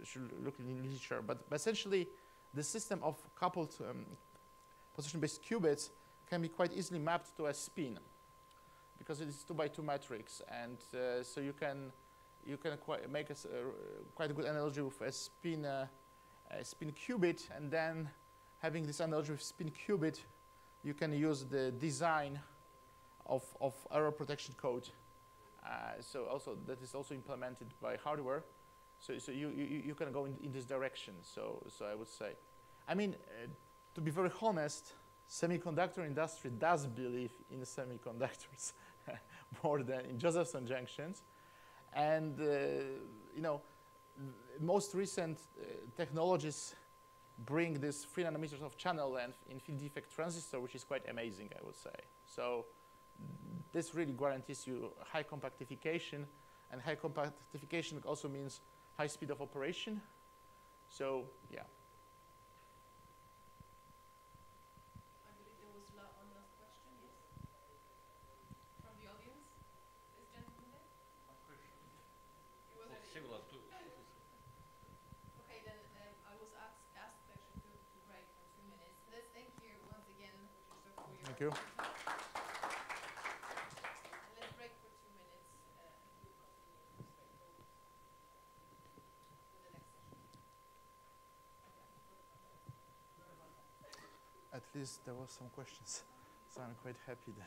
should look in literature. But, but essentially, the system of coupled um, position-based qubits can be quite easily mapped to a spin because it is two by two matrix, and uh, so you can you can qui- make a, uh, quite a good analogy with a spin uh, a spin qubit, and then having this analogy with spin qubit, you can use the design of of error protection code. Uh, so also that is also implemented by hardware. So so you you, you can go in, in this direction. So so I would say, I mean, uh, to be very honest, semiconductor industry does believe in semiconductors more than in Josephson junctions. And, uh, you know, most recent uh, technologies bring this three nanometers of channel length in field effect transistor, which is quite amazing, I would say. So this really guarantees you high compactification, and high compactification also means high speed of operation. So, yeah. I believe there was la- one last question. Yes. From the audience, this gentleman there. It was already- Okay, then um, I was asked, asked actually to, to break for two minutes. Let's thank you once again, Richard, for your. Thank you. And let's break for two minutes, uh, and we'll continue with respect to least there was some questions. So I'm quite happy that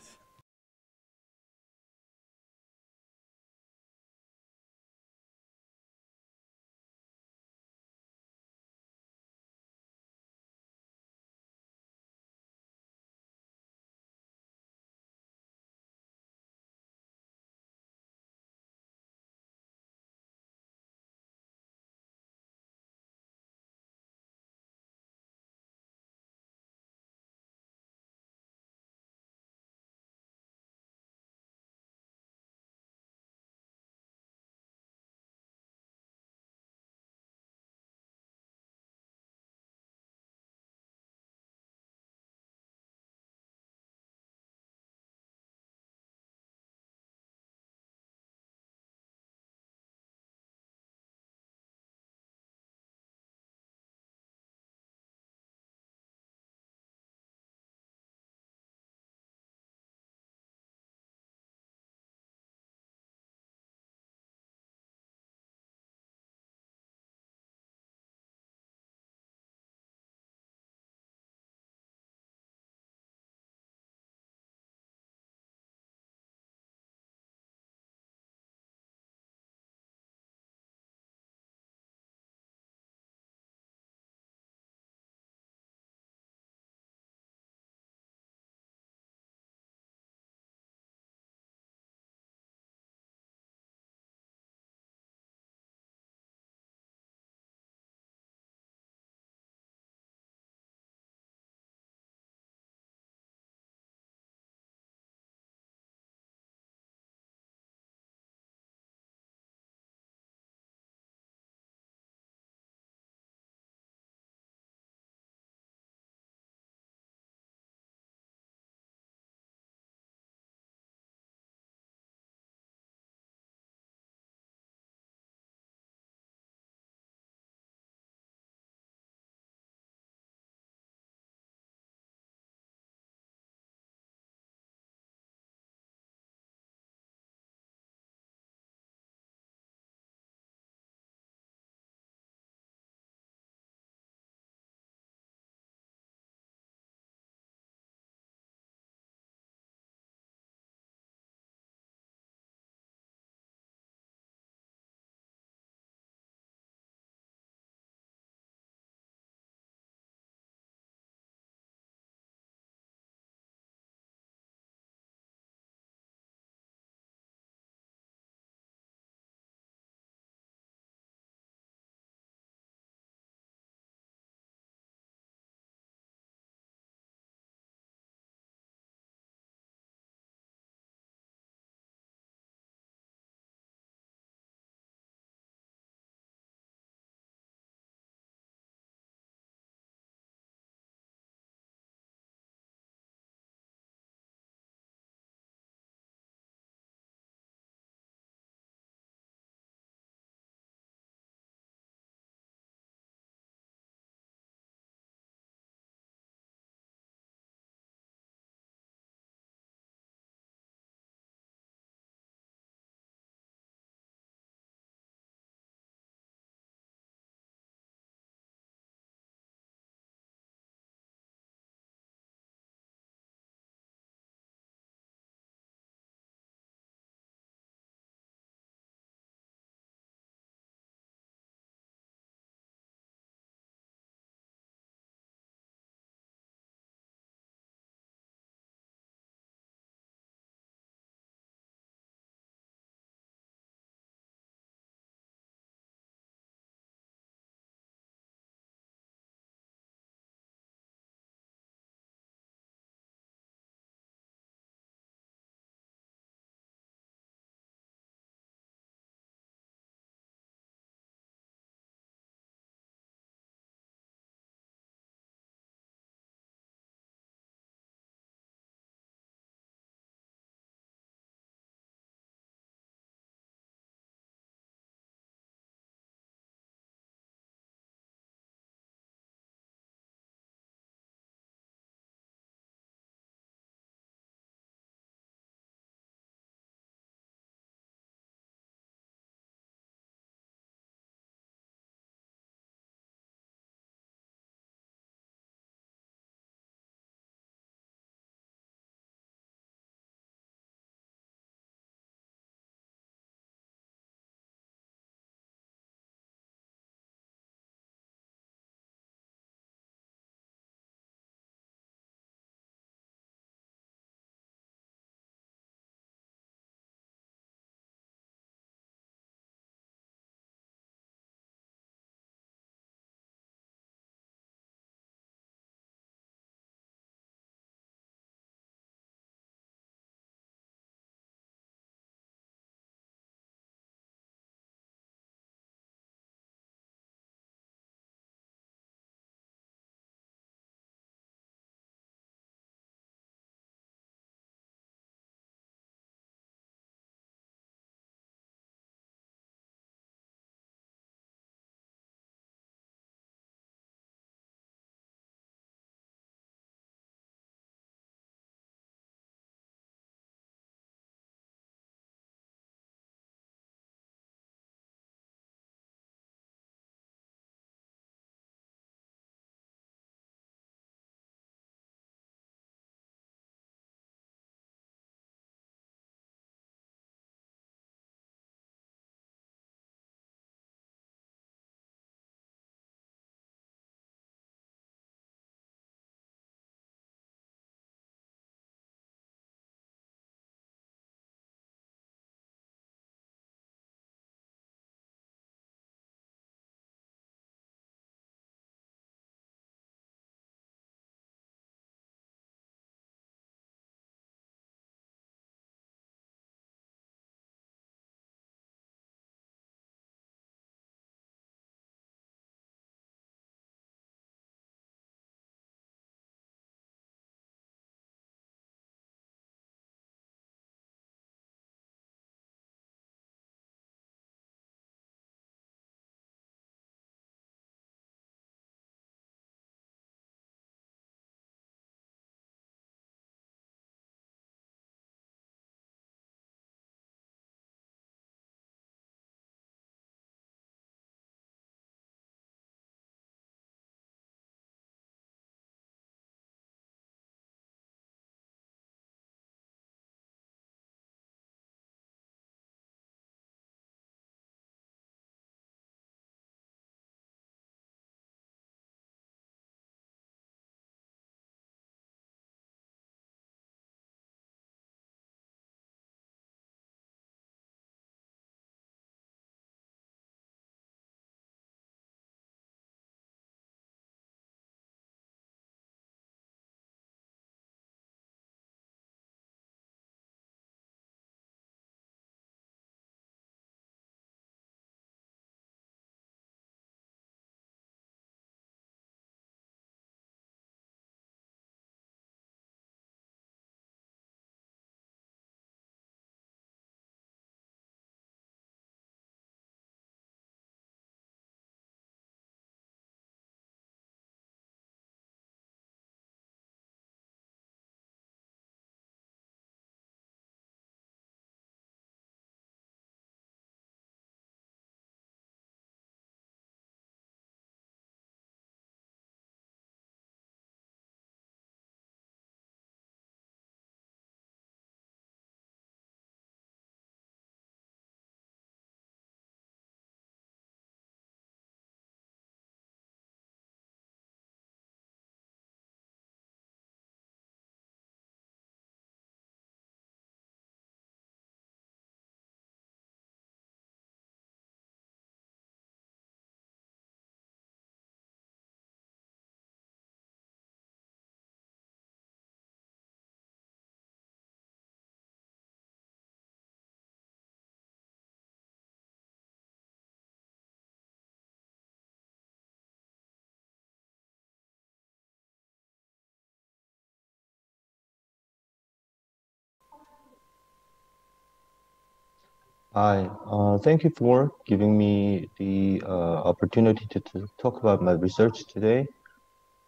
Hi, uh, thank you for giving me the uh, opportunity to, to talk about my research today.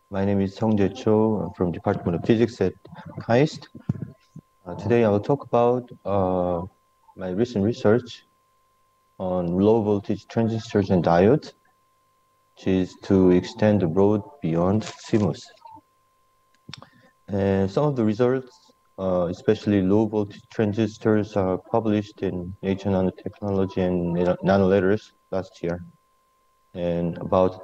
My name is Song Sungjae Cho. I'm from Department of Physics at KAIST. Uh, today I will talk about uh, my recent research on low voltage transistors and diodes, which is to extend the road beyond CMOS. And some of the results, uh, especially low voltage transistors, are published in Nature Nanotechnology and Nano- Nanoletters last year. And about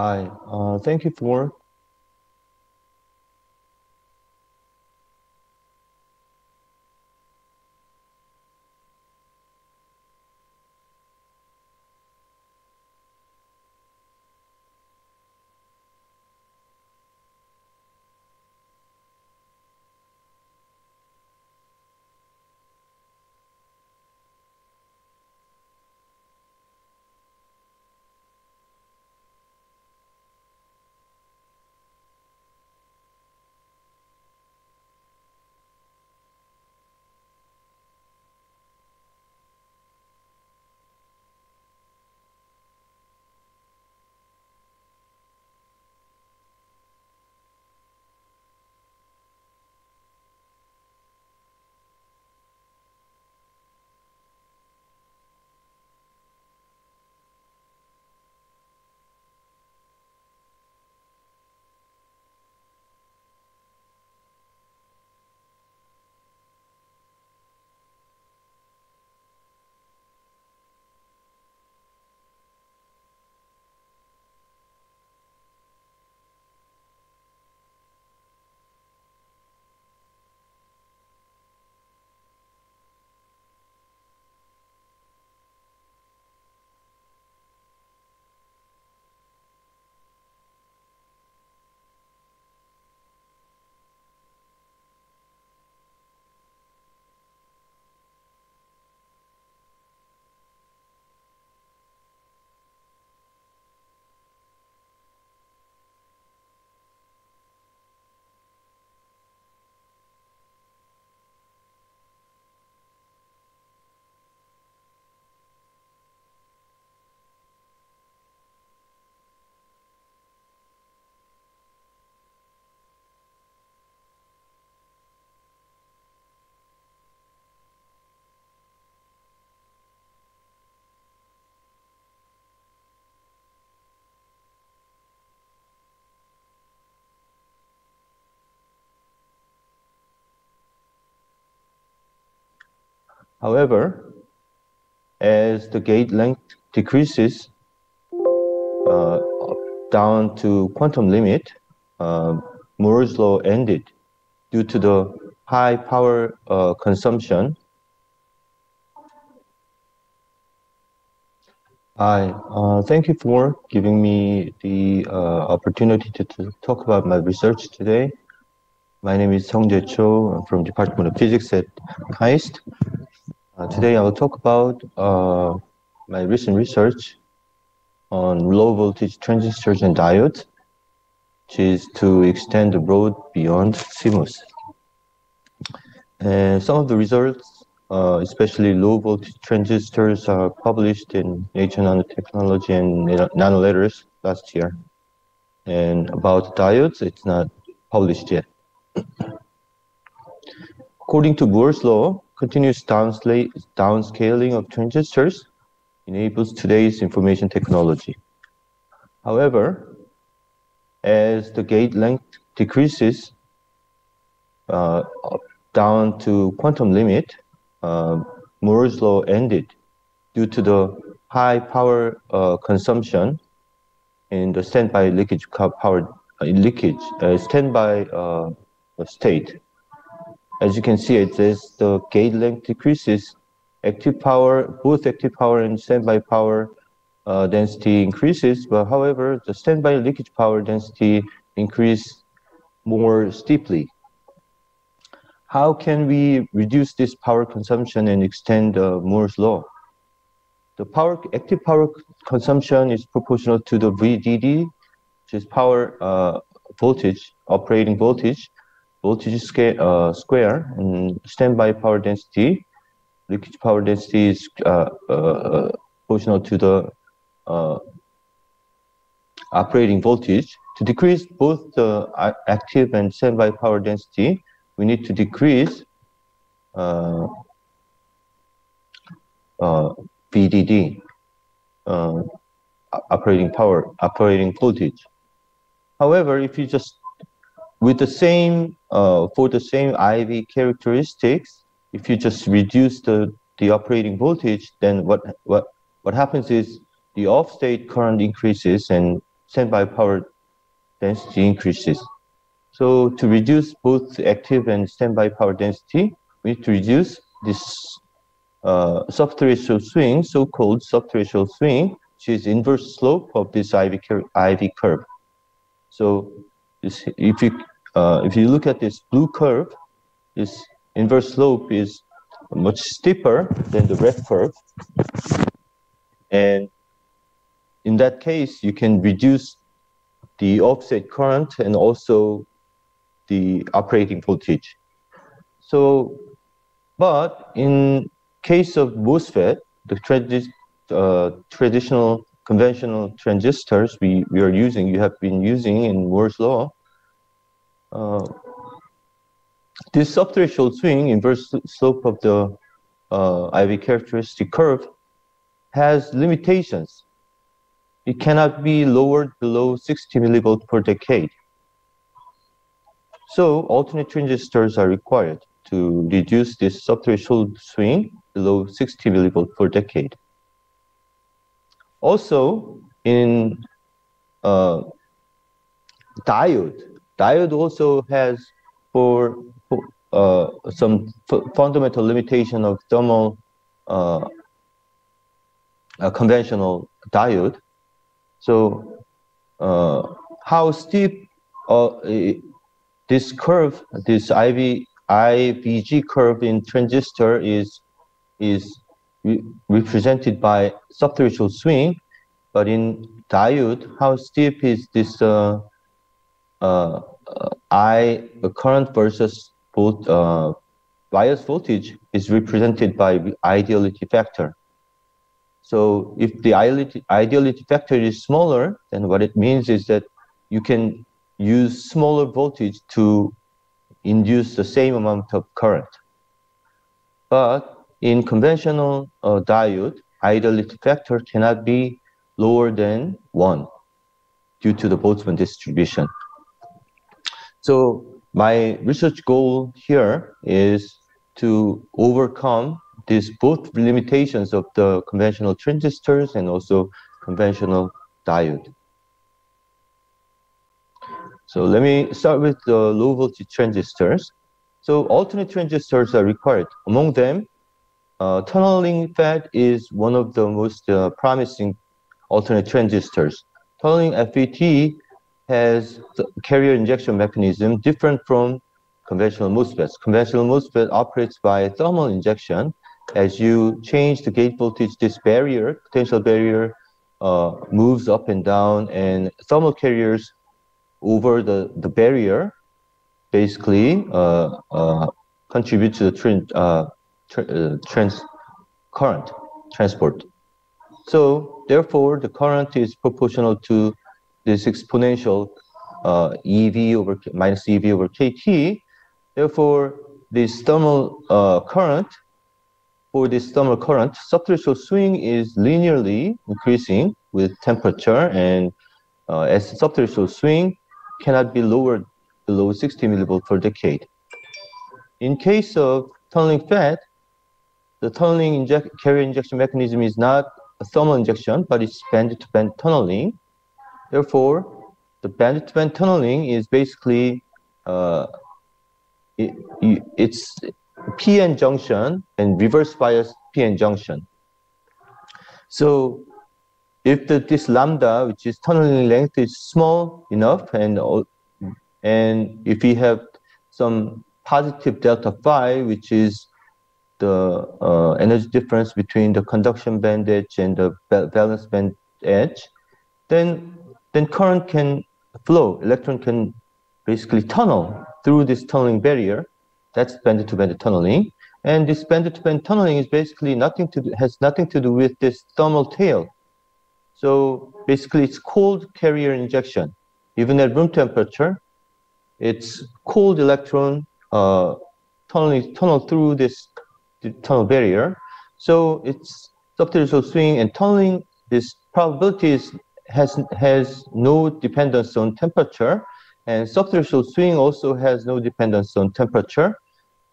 Hi, uh, thank you for However, as the gate length decreases uh, down to quantum limit, uh, Moore's law ended due to the high power uh, consumption. Hi, uh, thank you for giving me the uh, opportunity to, to talk about my research today. My name is Sungjae Cho. I'm from Department of Physics at KAIST. Uh, today I will talk about uh, my recent research on low voltage transistors and diodes, which is to extend the road beyond CMOS. And some of the results, uh, especially low voltage transistors, are published in Nature Nanotechnology and Nano- Nanoletters last year. And about diodes, it's not published yet. according to Moore's law, continuous downscaling of transistors enables today's information technology. However, as the gate length decreases uh, down to quantum limit, uh, Moore's law ended due to the high power uh, consumption in the standby leakage power uh, leakage uh, standby uh, state. As you can see, it says the gate length decreases, active power, both active power and standby power uh, density increases, but however, the standby leakage power density increase more steeply. How can we reduce this power consumption and extend uh, Moore's law? The power, active power consumption is proportional to the VDD, which is power uh, voltage, operating voltage, voltage sca- uh, square, and standby power density. Leakage power density is uh, uh, uh, proportional to the operating voltage. To decrease both the active and standby power density, we need to decrease VDD, operating power, operating voltage. However, if you just with the same uh, for the same IV characteristics, if you just reduce the the operating voltage, then what what what happens is the off-state current increases and standby power density increases. So to reduce both active and standby power density, we need to reduce this uh, subthreshold swing, so-called subthreshold swing, which is inverse slope of this IV, IV curve. So this, if you uh, if you look at this blue curve, this inverse slope is much steeper than the red curve, and in that case, you can reduce the off-state current and also the operating voltage. So, but in case of MOSFET, the tradi- uh, traditional conventional transistors we, we are using, you have been using in Moore's law, uh, this subthreshold swing, inverse slope of the uh, IV characteristic curve, has limitations. It cannot be lowered below 60 millivolt per decade. So alternate transistors are required to reduce this subthreshold swing below 60 millivolt per decade. Also, in uh, diode, diode also has for, uh, some fu- fundamental limitation of thermal uh, a conventional diode. So, uh, how steep uh, this curve, this IV IVG curve in transistor is is re- represented by subthreshold swing, but in diode, how steep is this uh, uh, uh, I the current versus volt, uh, bias voltage is represented by the ideality factor. So if the ideality, ideality factor is smaller, then what it means is that you can use smaller voltage to induce the same amount of current. But in conventional uh, diode, ideality factor cannot be lower than one due to the Boltzmann distribution. So my research goal here is to overcome these both limitations of the conventional transistors and also conventional diode. So let me start with the low voltage transistors. So alternate transistors are required. Among them, uh, tunneling FET is one of the most uh, promising alternate transistors. Tunneling FET has carrier injection mechanism different from conventional MOSFETs. Conventional MOSFET operates by thermal injection. As you change the gate voltage, this barrier, potential barrier, uh, moves up and down, and thermal carriers over the, the barrier basically uh, uh, contribute to the uh, uh, trans current transport. So therefore, the current is proportional to this exponential uh, EV over minus EV over KT. Therefore, this thermal uh, current, for this thermal current, subthreshold swing is linearly increasing with temperature, and uh, as subthreshold swing cannot be lowered below 60 millivolt per decade. In case of tunneling FET, the tunneling inject carrier injection mechanism is not a thermal injection, but it's band-to-band tunneling. Therefore, the band-to-band tunneling is basically uh, it, it's PN junction and reverse bias PN junction. So if the, this lambda, which is tunneling length, is small enough, and and if we have some positive delta phi, which is the uh, energy difference between the conduction band edge and the valence band edge, then then current can flow. Electron can basically tunnel through this tunneling barrier. That's band-to-band tunneling. And this band-to-band tunneling is basically nothing to do, has nothing to do with this thermal tail. So basically, it's cold carrier injection. Even at room temperature, it's cold electron uh, tunneling tunnel through this tunnel barrier. So it's subthreshold swing and tunneling. This probability is, has has no dependence on temperature, and subthreshold swing also has no dependence on temperature,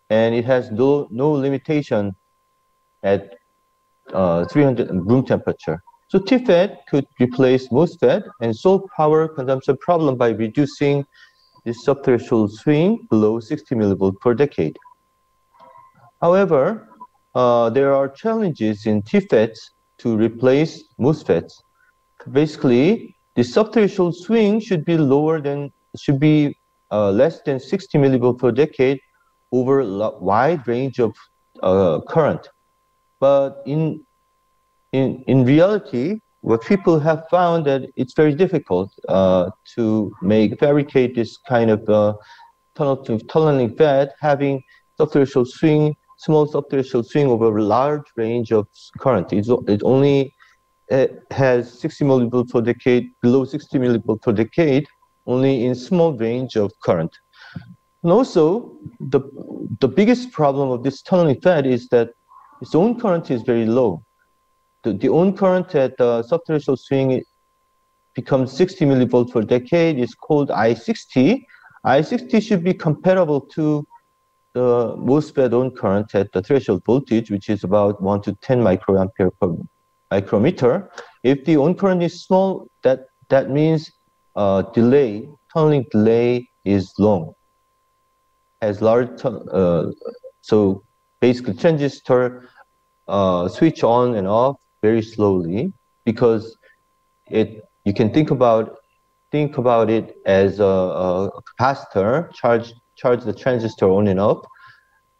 and it has no no limitation at uh, 300 room temperature. So TFET could replace MOSFET and solve power consumption problem by reducing the subthreshold swing below 60 millivolt per decade. However, uh, there are challenges in TFETs to replace MOSFETs. Basically, the subthreshold swing should be lower than, should be uh, less than 60 millivolt per decade over a wide range of uh, current. But in in, in reality, what people have found that it's very difficult uh, to make fabricate this kind of uh, tunnel tunneling FET having subthreshold swing, small subthreshold swing over a large range of current. It's, it only Uh, has 60 millivolt per decade, below 60 millivolt per decade, only in small range of current. And also, the, the biggest problem of this tunneling FET is that its on current is very low the, the on current at the subthreshold swing becomes 60 millivolts per decade is called I60. I60 should be comparable to the MOSFET on current at the threshold voltage, which is about 1 to 10 microampere per micrometer. If the on current is small, that, that means uh, delay, tunneling delay is long. As large, uh, so basically transistor uh, switch on and off very slowly because it you can think about think about it as a, a capacitor charge charge the transistor on and off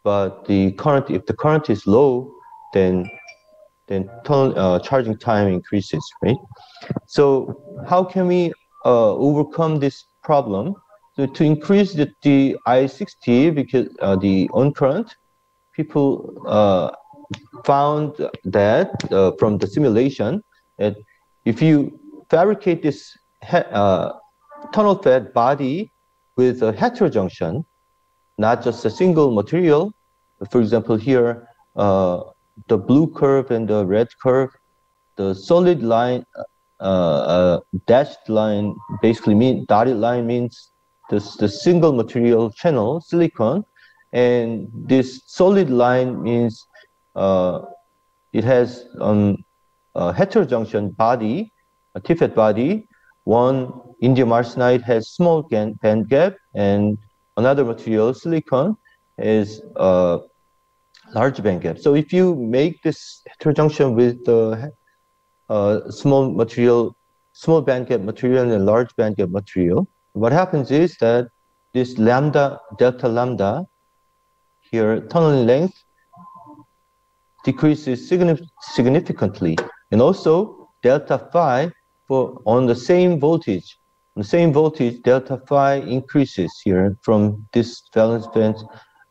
but the current if the current is low then then turn, uh, charging time increases right? So how can we uh, overcome this problem? So to increase the, the i60 because uh, the on current people uh, found that uh, from the simulation that if you fabricate this uh, tunnel FET body with a heterojunction, not just a single material, for example, here, uh, the blue curve and the red curve, the solid line, uh, uh, dashed line basically mean dotted line means this the single material channel silicon, and this solid line means uh, it has um, a heterojunction body, a TFET body. One indium arsenide has small band gap, and another material, silicon, is a large band gap. So if you make this heterojunction with the uh, small material, small band gap material and large band gap material, what happens is that this lambda, delta lambda, here, tunneling length decreases significantly. And also delta phi for on the same voltage, on the same voltage, delta phi increases here from this valence band,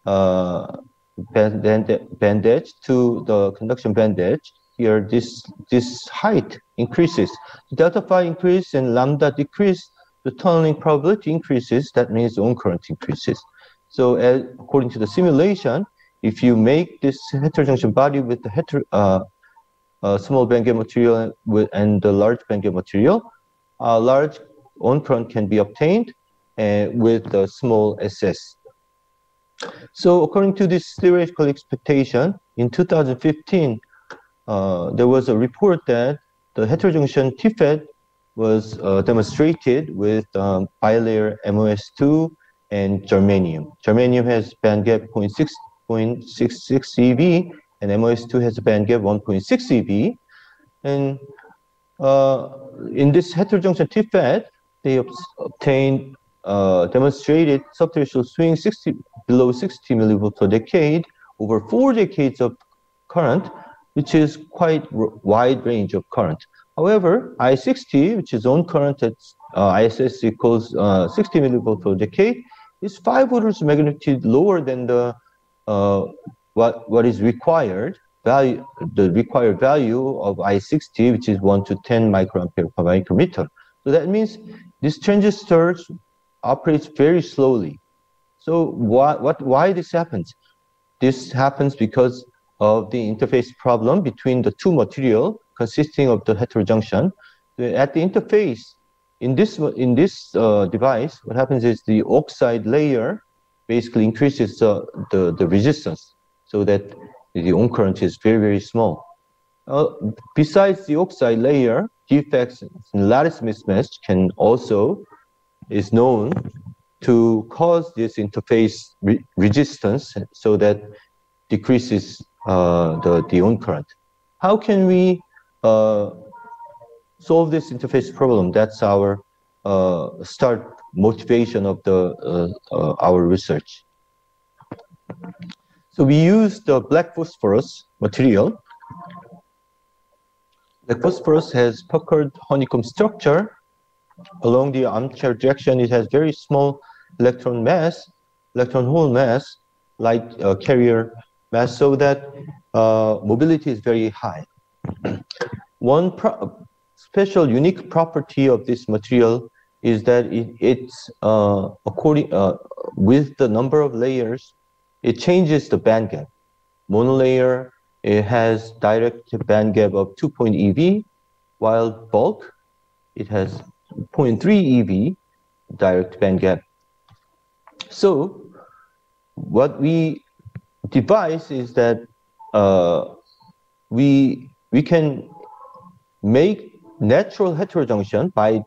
uh, band, band, band edge to the conduction band edge. Here, this, this height increases. Delta phi increase and lambda decrease, the tunneling probability increases. That means on current increases. So as, according to the simulation, if you make this heterojunction body with the heter, uh, uh, small bandgap material with, and the large bandgap material, a large on current can be obtained uh, with the small SS. So according to this theoretical expectation, in 2015, uh, there was a report that the heterojunction TFET was uh, demonstrated with um, bilayer MOS2 and germanium. Germanium has bandgap 0.666 eV, and MOS2 has a bandgap 1.6 eV. And uh, in this heterojunction TFET, they obtained uh, demonstrated subthreshold swing 60 below 60 millivolts per decade over four decades of current, which is quite wide range of current. However, I60, which is on current at uh, ISS equals uh, 60 millivolts per decade, is five orders of magnitude lower than the uh, what what is required value the required value of I60, which is one to 10 microampere per micrometer. So that means this transistor operates very slowly. So what what why this happens? This happens because of the interface problem between the two material consisting of the heterojunction. At the interface, in this in this uh, device, what happens is the oxide layer basically increases uh, the the resistance so that the on current is very very small. Uh, besides the oxide layer, defects in lattice mismatch can also is known to cause this interface re resistance so that decreases uh, the the on current. How can we uh, solve this interface problem. That's our uh, start motivation of the uh, our research. So we use the black phosphorus material. The phosphorus has puckered honeycomb structure. Along the armchair direction, it has very small electron mass, electron hole mass, light uh, carrier mass, so that uh, mobility is very high. One special unique property of this material is that it, it's uh, according uh, with the number of layers, it changes the band gap. Monolayer it has direct band gap of 2.0 eV, while bulk it has 0.3 eV direct band gap. So what we devise is that uh, we we can make natural heterojunction by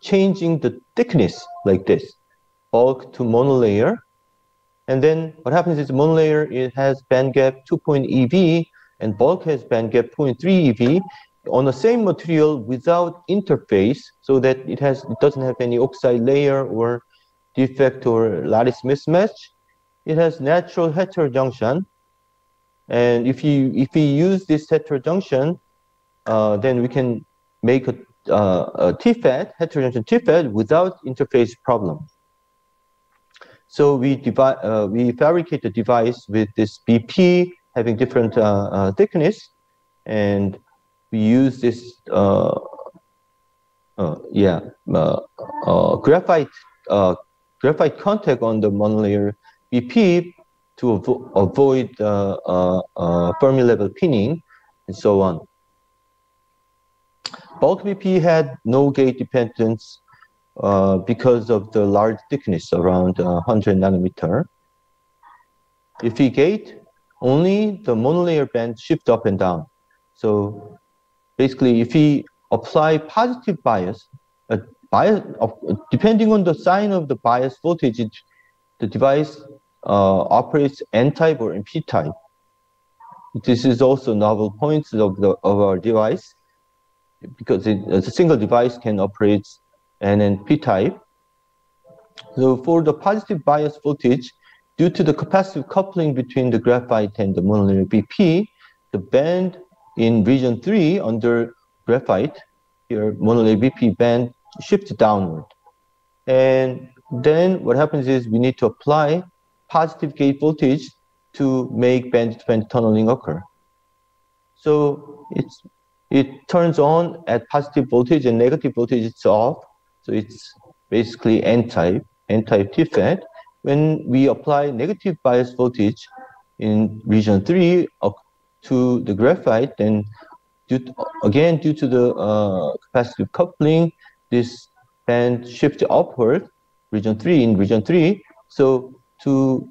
changing the thickness like this, bulk to monolayer. And then what happens is monolayer, it has band gap 2.0 eV and bulk has band gap 0.3 eV on the same material without interface so that it has it doesn't have any oxide layer or defect or lattice mismatch. It has natural heterojunction. And if you if you use this heterojunction, uh, then we can make a, uh, a TFET, heterojunction TFET, without interface problem. So we, divide, uh, we fabricate the device with this BP having different uh, uh, thickness, and we use this, uh, uh yeah, uh, uh, graphite graphite contact on the monolayer BP to avo avoid Fermi level pinning and so on. Bulk BP had no gate dependence uh, because of the large thickness around uh, 100 nanometer. If we gate, only the monolayer band shift up and down. So basically, if we apply positive bias, bias depending on the sign of the bias voltage, it, the device uh, operates N-type or P-type. This is also novel points of, the, of our device because it, a single device can operate N P-type. So for the positive bias voltage, due to the capacitive coupling between the graphite and the monolayer BP, the band in region 3 under graphite, your monolayer BP band shifts downward. And then what happens is we need to apply positive gate voltage to make band-to-band tunneling occur. So it's it turns on at positive voltage and negative voltage it's off. So it's basically N-type, N-type TFET. when we apply negative bias voltage in region 3 up to the graphite, then due to, again, due to the uh, capacitive coupling, this band shift upward, region 3 in region 3. So to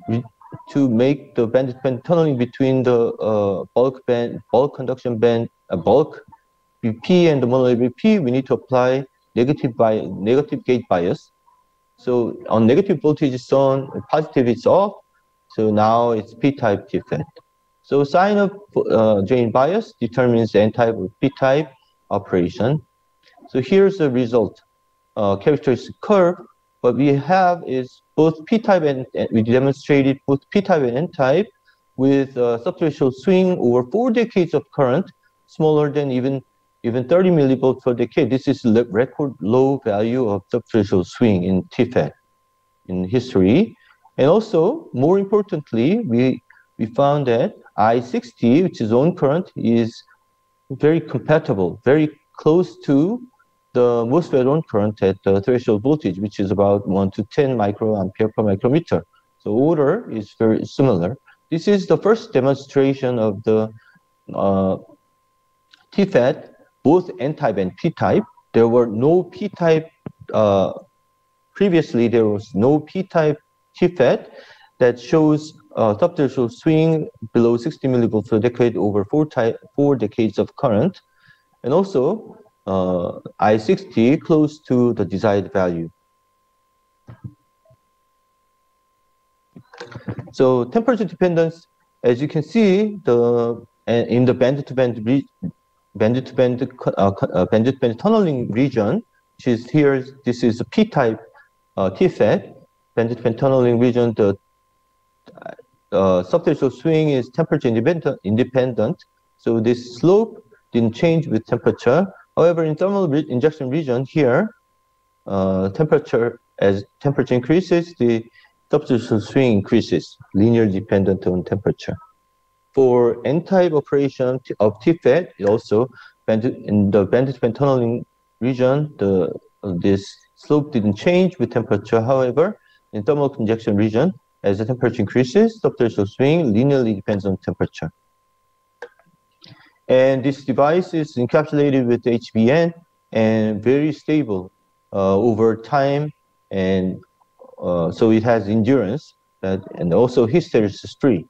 to make the band band tunneling between the uh, bulk band, bulk conduction band, uh, bulk BP and the monolayer BP, we need to apply negative bias, negative gate bias. So on negative voltage is on, positive is off. So now it's P-type TFET. So sign of uh, bias determines the N-type or P-type operation. So here's the result, uh, characteristic curve. What we have is both p-type and, and we demonstrated both p-type and n-type with a subthreshold swing over four decades of current, smaller than even even 30 millivolts per decade. This is record low value of subthreshold swing in TFET in history. And also, more importantly, we we found that I60, which is zone current, is very compatible, very close to the MOSFET on current at the threshold voltage, which is about 1 to 10 microampere per micrometer. So order is very similar. This is the first demonstration of the uh, TFET, both N-type and P-type. There were no P-type, uh, previously there was no P-type TFET that shows uh, subthreshold swing below 60 millivolts per decade over four, four decades of current. And also, uh, I60 close to the desired value. So temperature dependence, as you can see, the in the band-to-band band-to-band uh, uh, band-to-band tunneling region, which is here, this is a P-type uh, band-to-band tunneling region, the uh, subthreshold swing is temperature independent. So this slope didn't change with temperature, However, in thermal re injection region here, uh, temperature as temperature increases, the subthreshold swing increases, linear dependent on temperature. For N-type operation of TFET, also in the band-to-band tunneling region, the this slope didn't change with temperature. However, in thermal injection region, as the temperature increases, subthreshold swing linearly depends on temperature. And this device is encapsulated with HBN and very stable uh, over time. And uh, so it has endurance that, and also hysteresis free.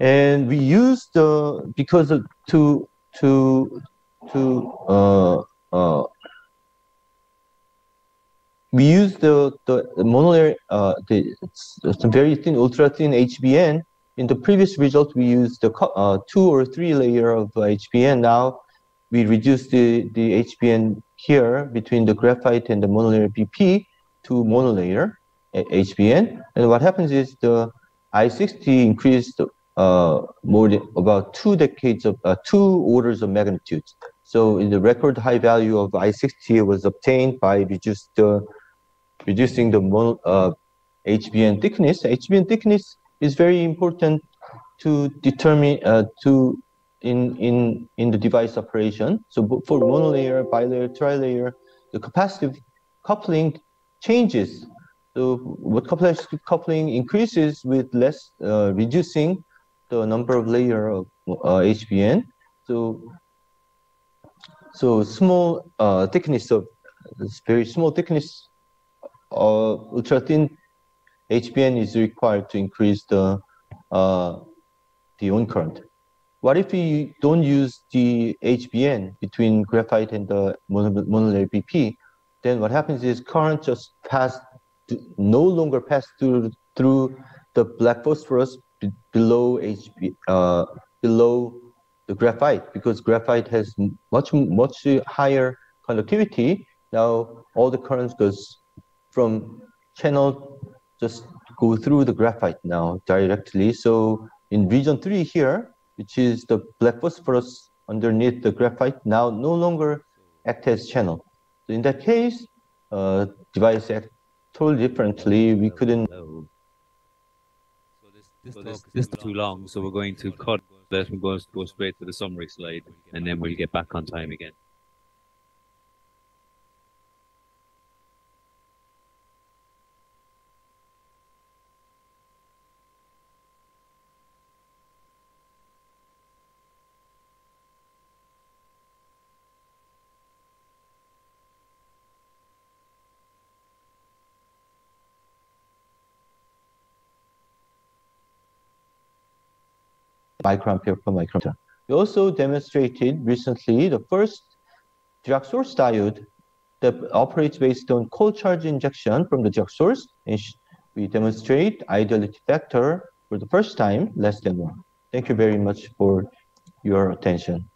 And we use the, because of, to, to, to, uh, uh, we use the, the, monolayer, uh, the, very thin, ultra thin HBN in the previous result, we used the uh, two or three layer of uh, HBN. Now we reduce the, the HBN here between the graphite and the monolayer BP to monolayer HBN. And what happens is the I60 increased uh, more than about two decades of uh, two orders of magnitude. So in the record high value of I60 was obtained by reduced, uh, reducing the uh, HBN thickness. HBN thickness is very important to determine uh, to in in in the device operation. So for monolayer, bilayer, trilayer, the capacitive coupling changes. So what capacitive coupling increases with less uh, reducing the number of layer of uh, HBN. So so small uh, thickness of very small thickness of ultra thin HBN is required to increase the uh, the on current. What if we don't use the HBN between graphite and the monolayer BP? Then what happens is current just pass no longer pass through through the black phosphorus below HB uh, below the graphite because graphite has much much higher conductivity. Now all the current goes from channel just go through the graphite now directly. So in region three here, which is the black phosphorus underneath the graphite, now no longer act as channel. So in that case, uh, device act totally differently. We couldn't. So this, this, this is too long, so we're going to cut that and go, go straight to the summary slide, and then we'll get back on time again. Microampere per micrometer. We also demonstrated recently the first Dirac source diode that operates based on cold charge injection from the Dirac source. And we demonstrate ideality factor for the first time less than one. Thank you very much for your attention.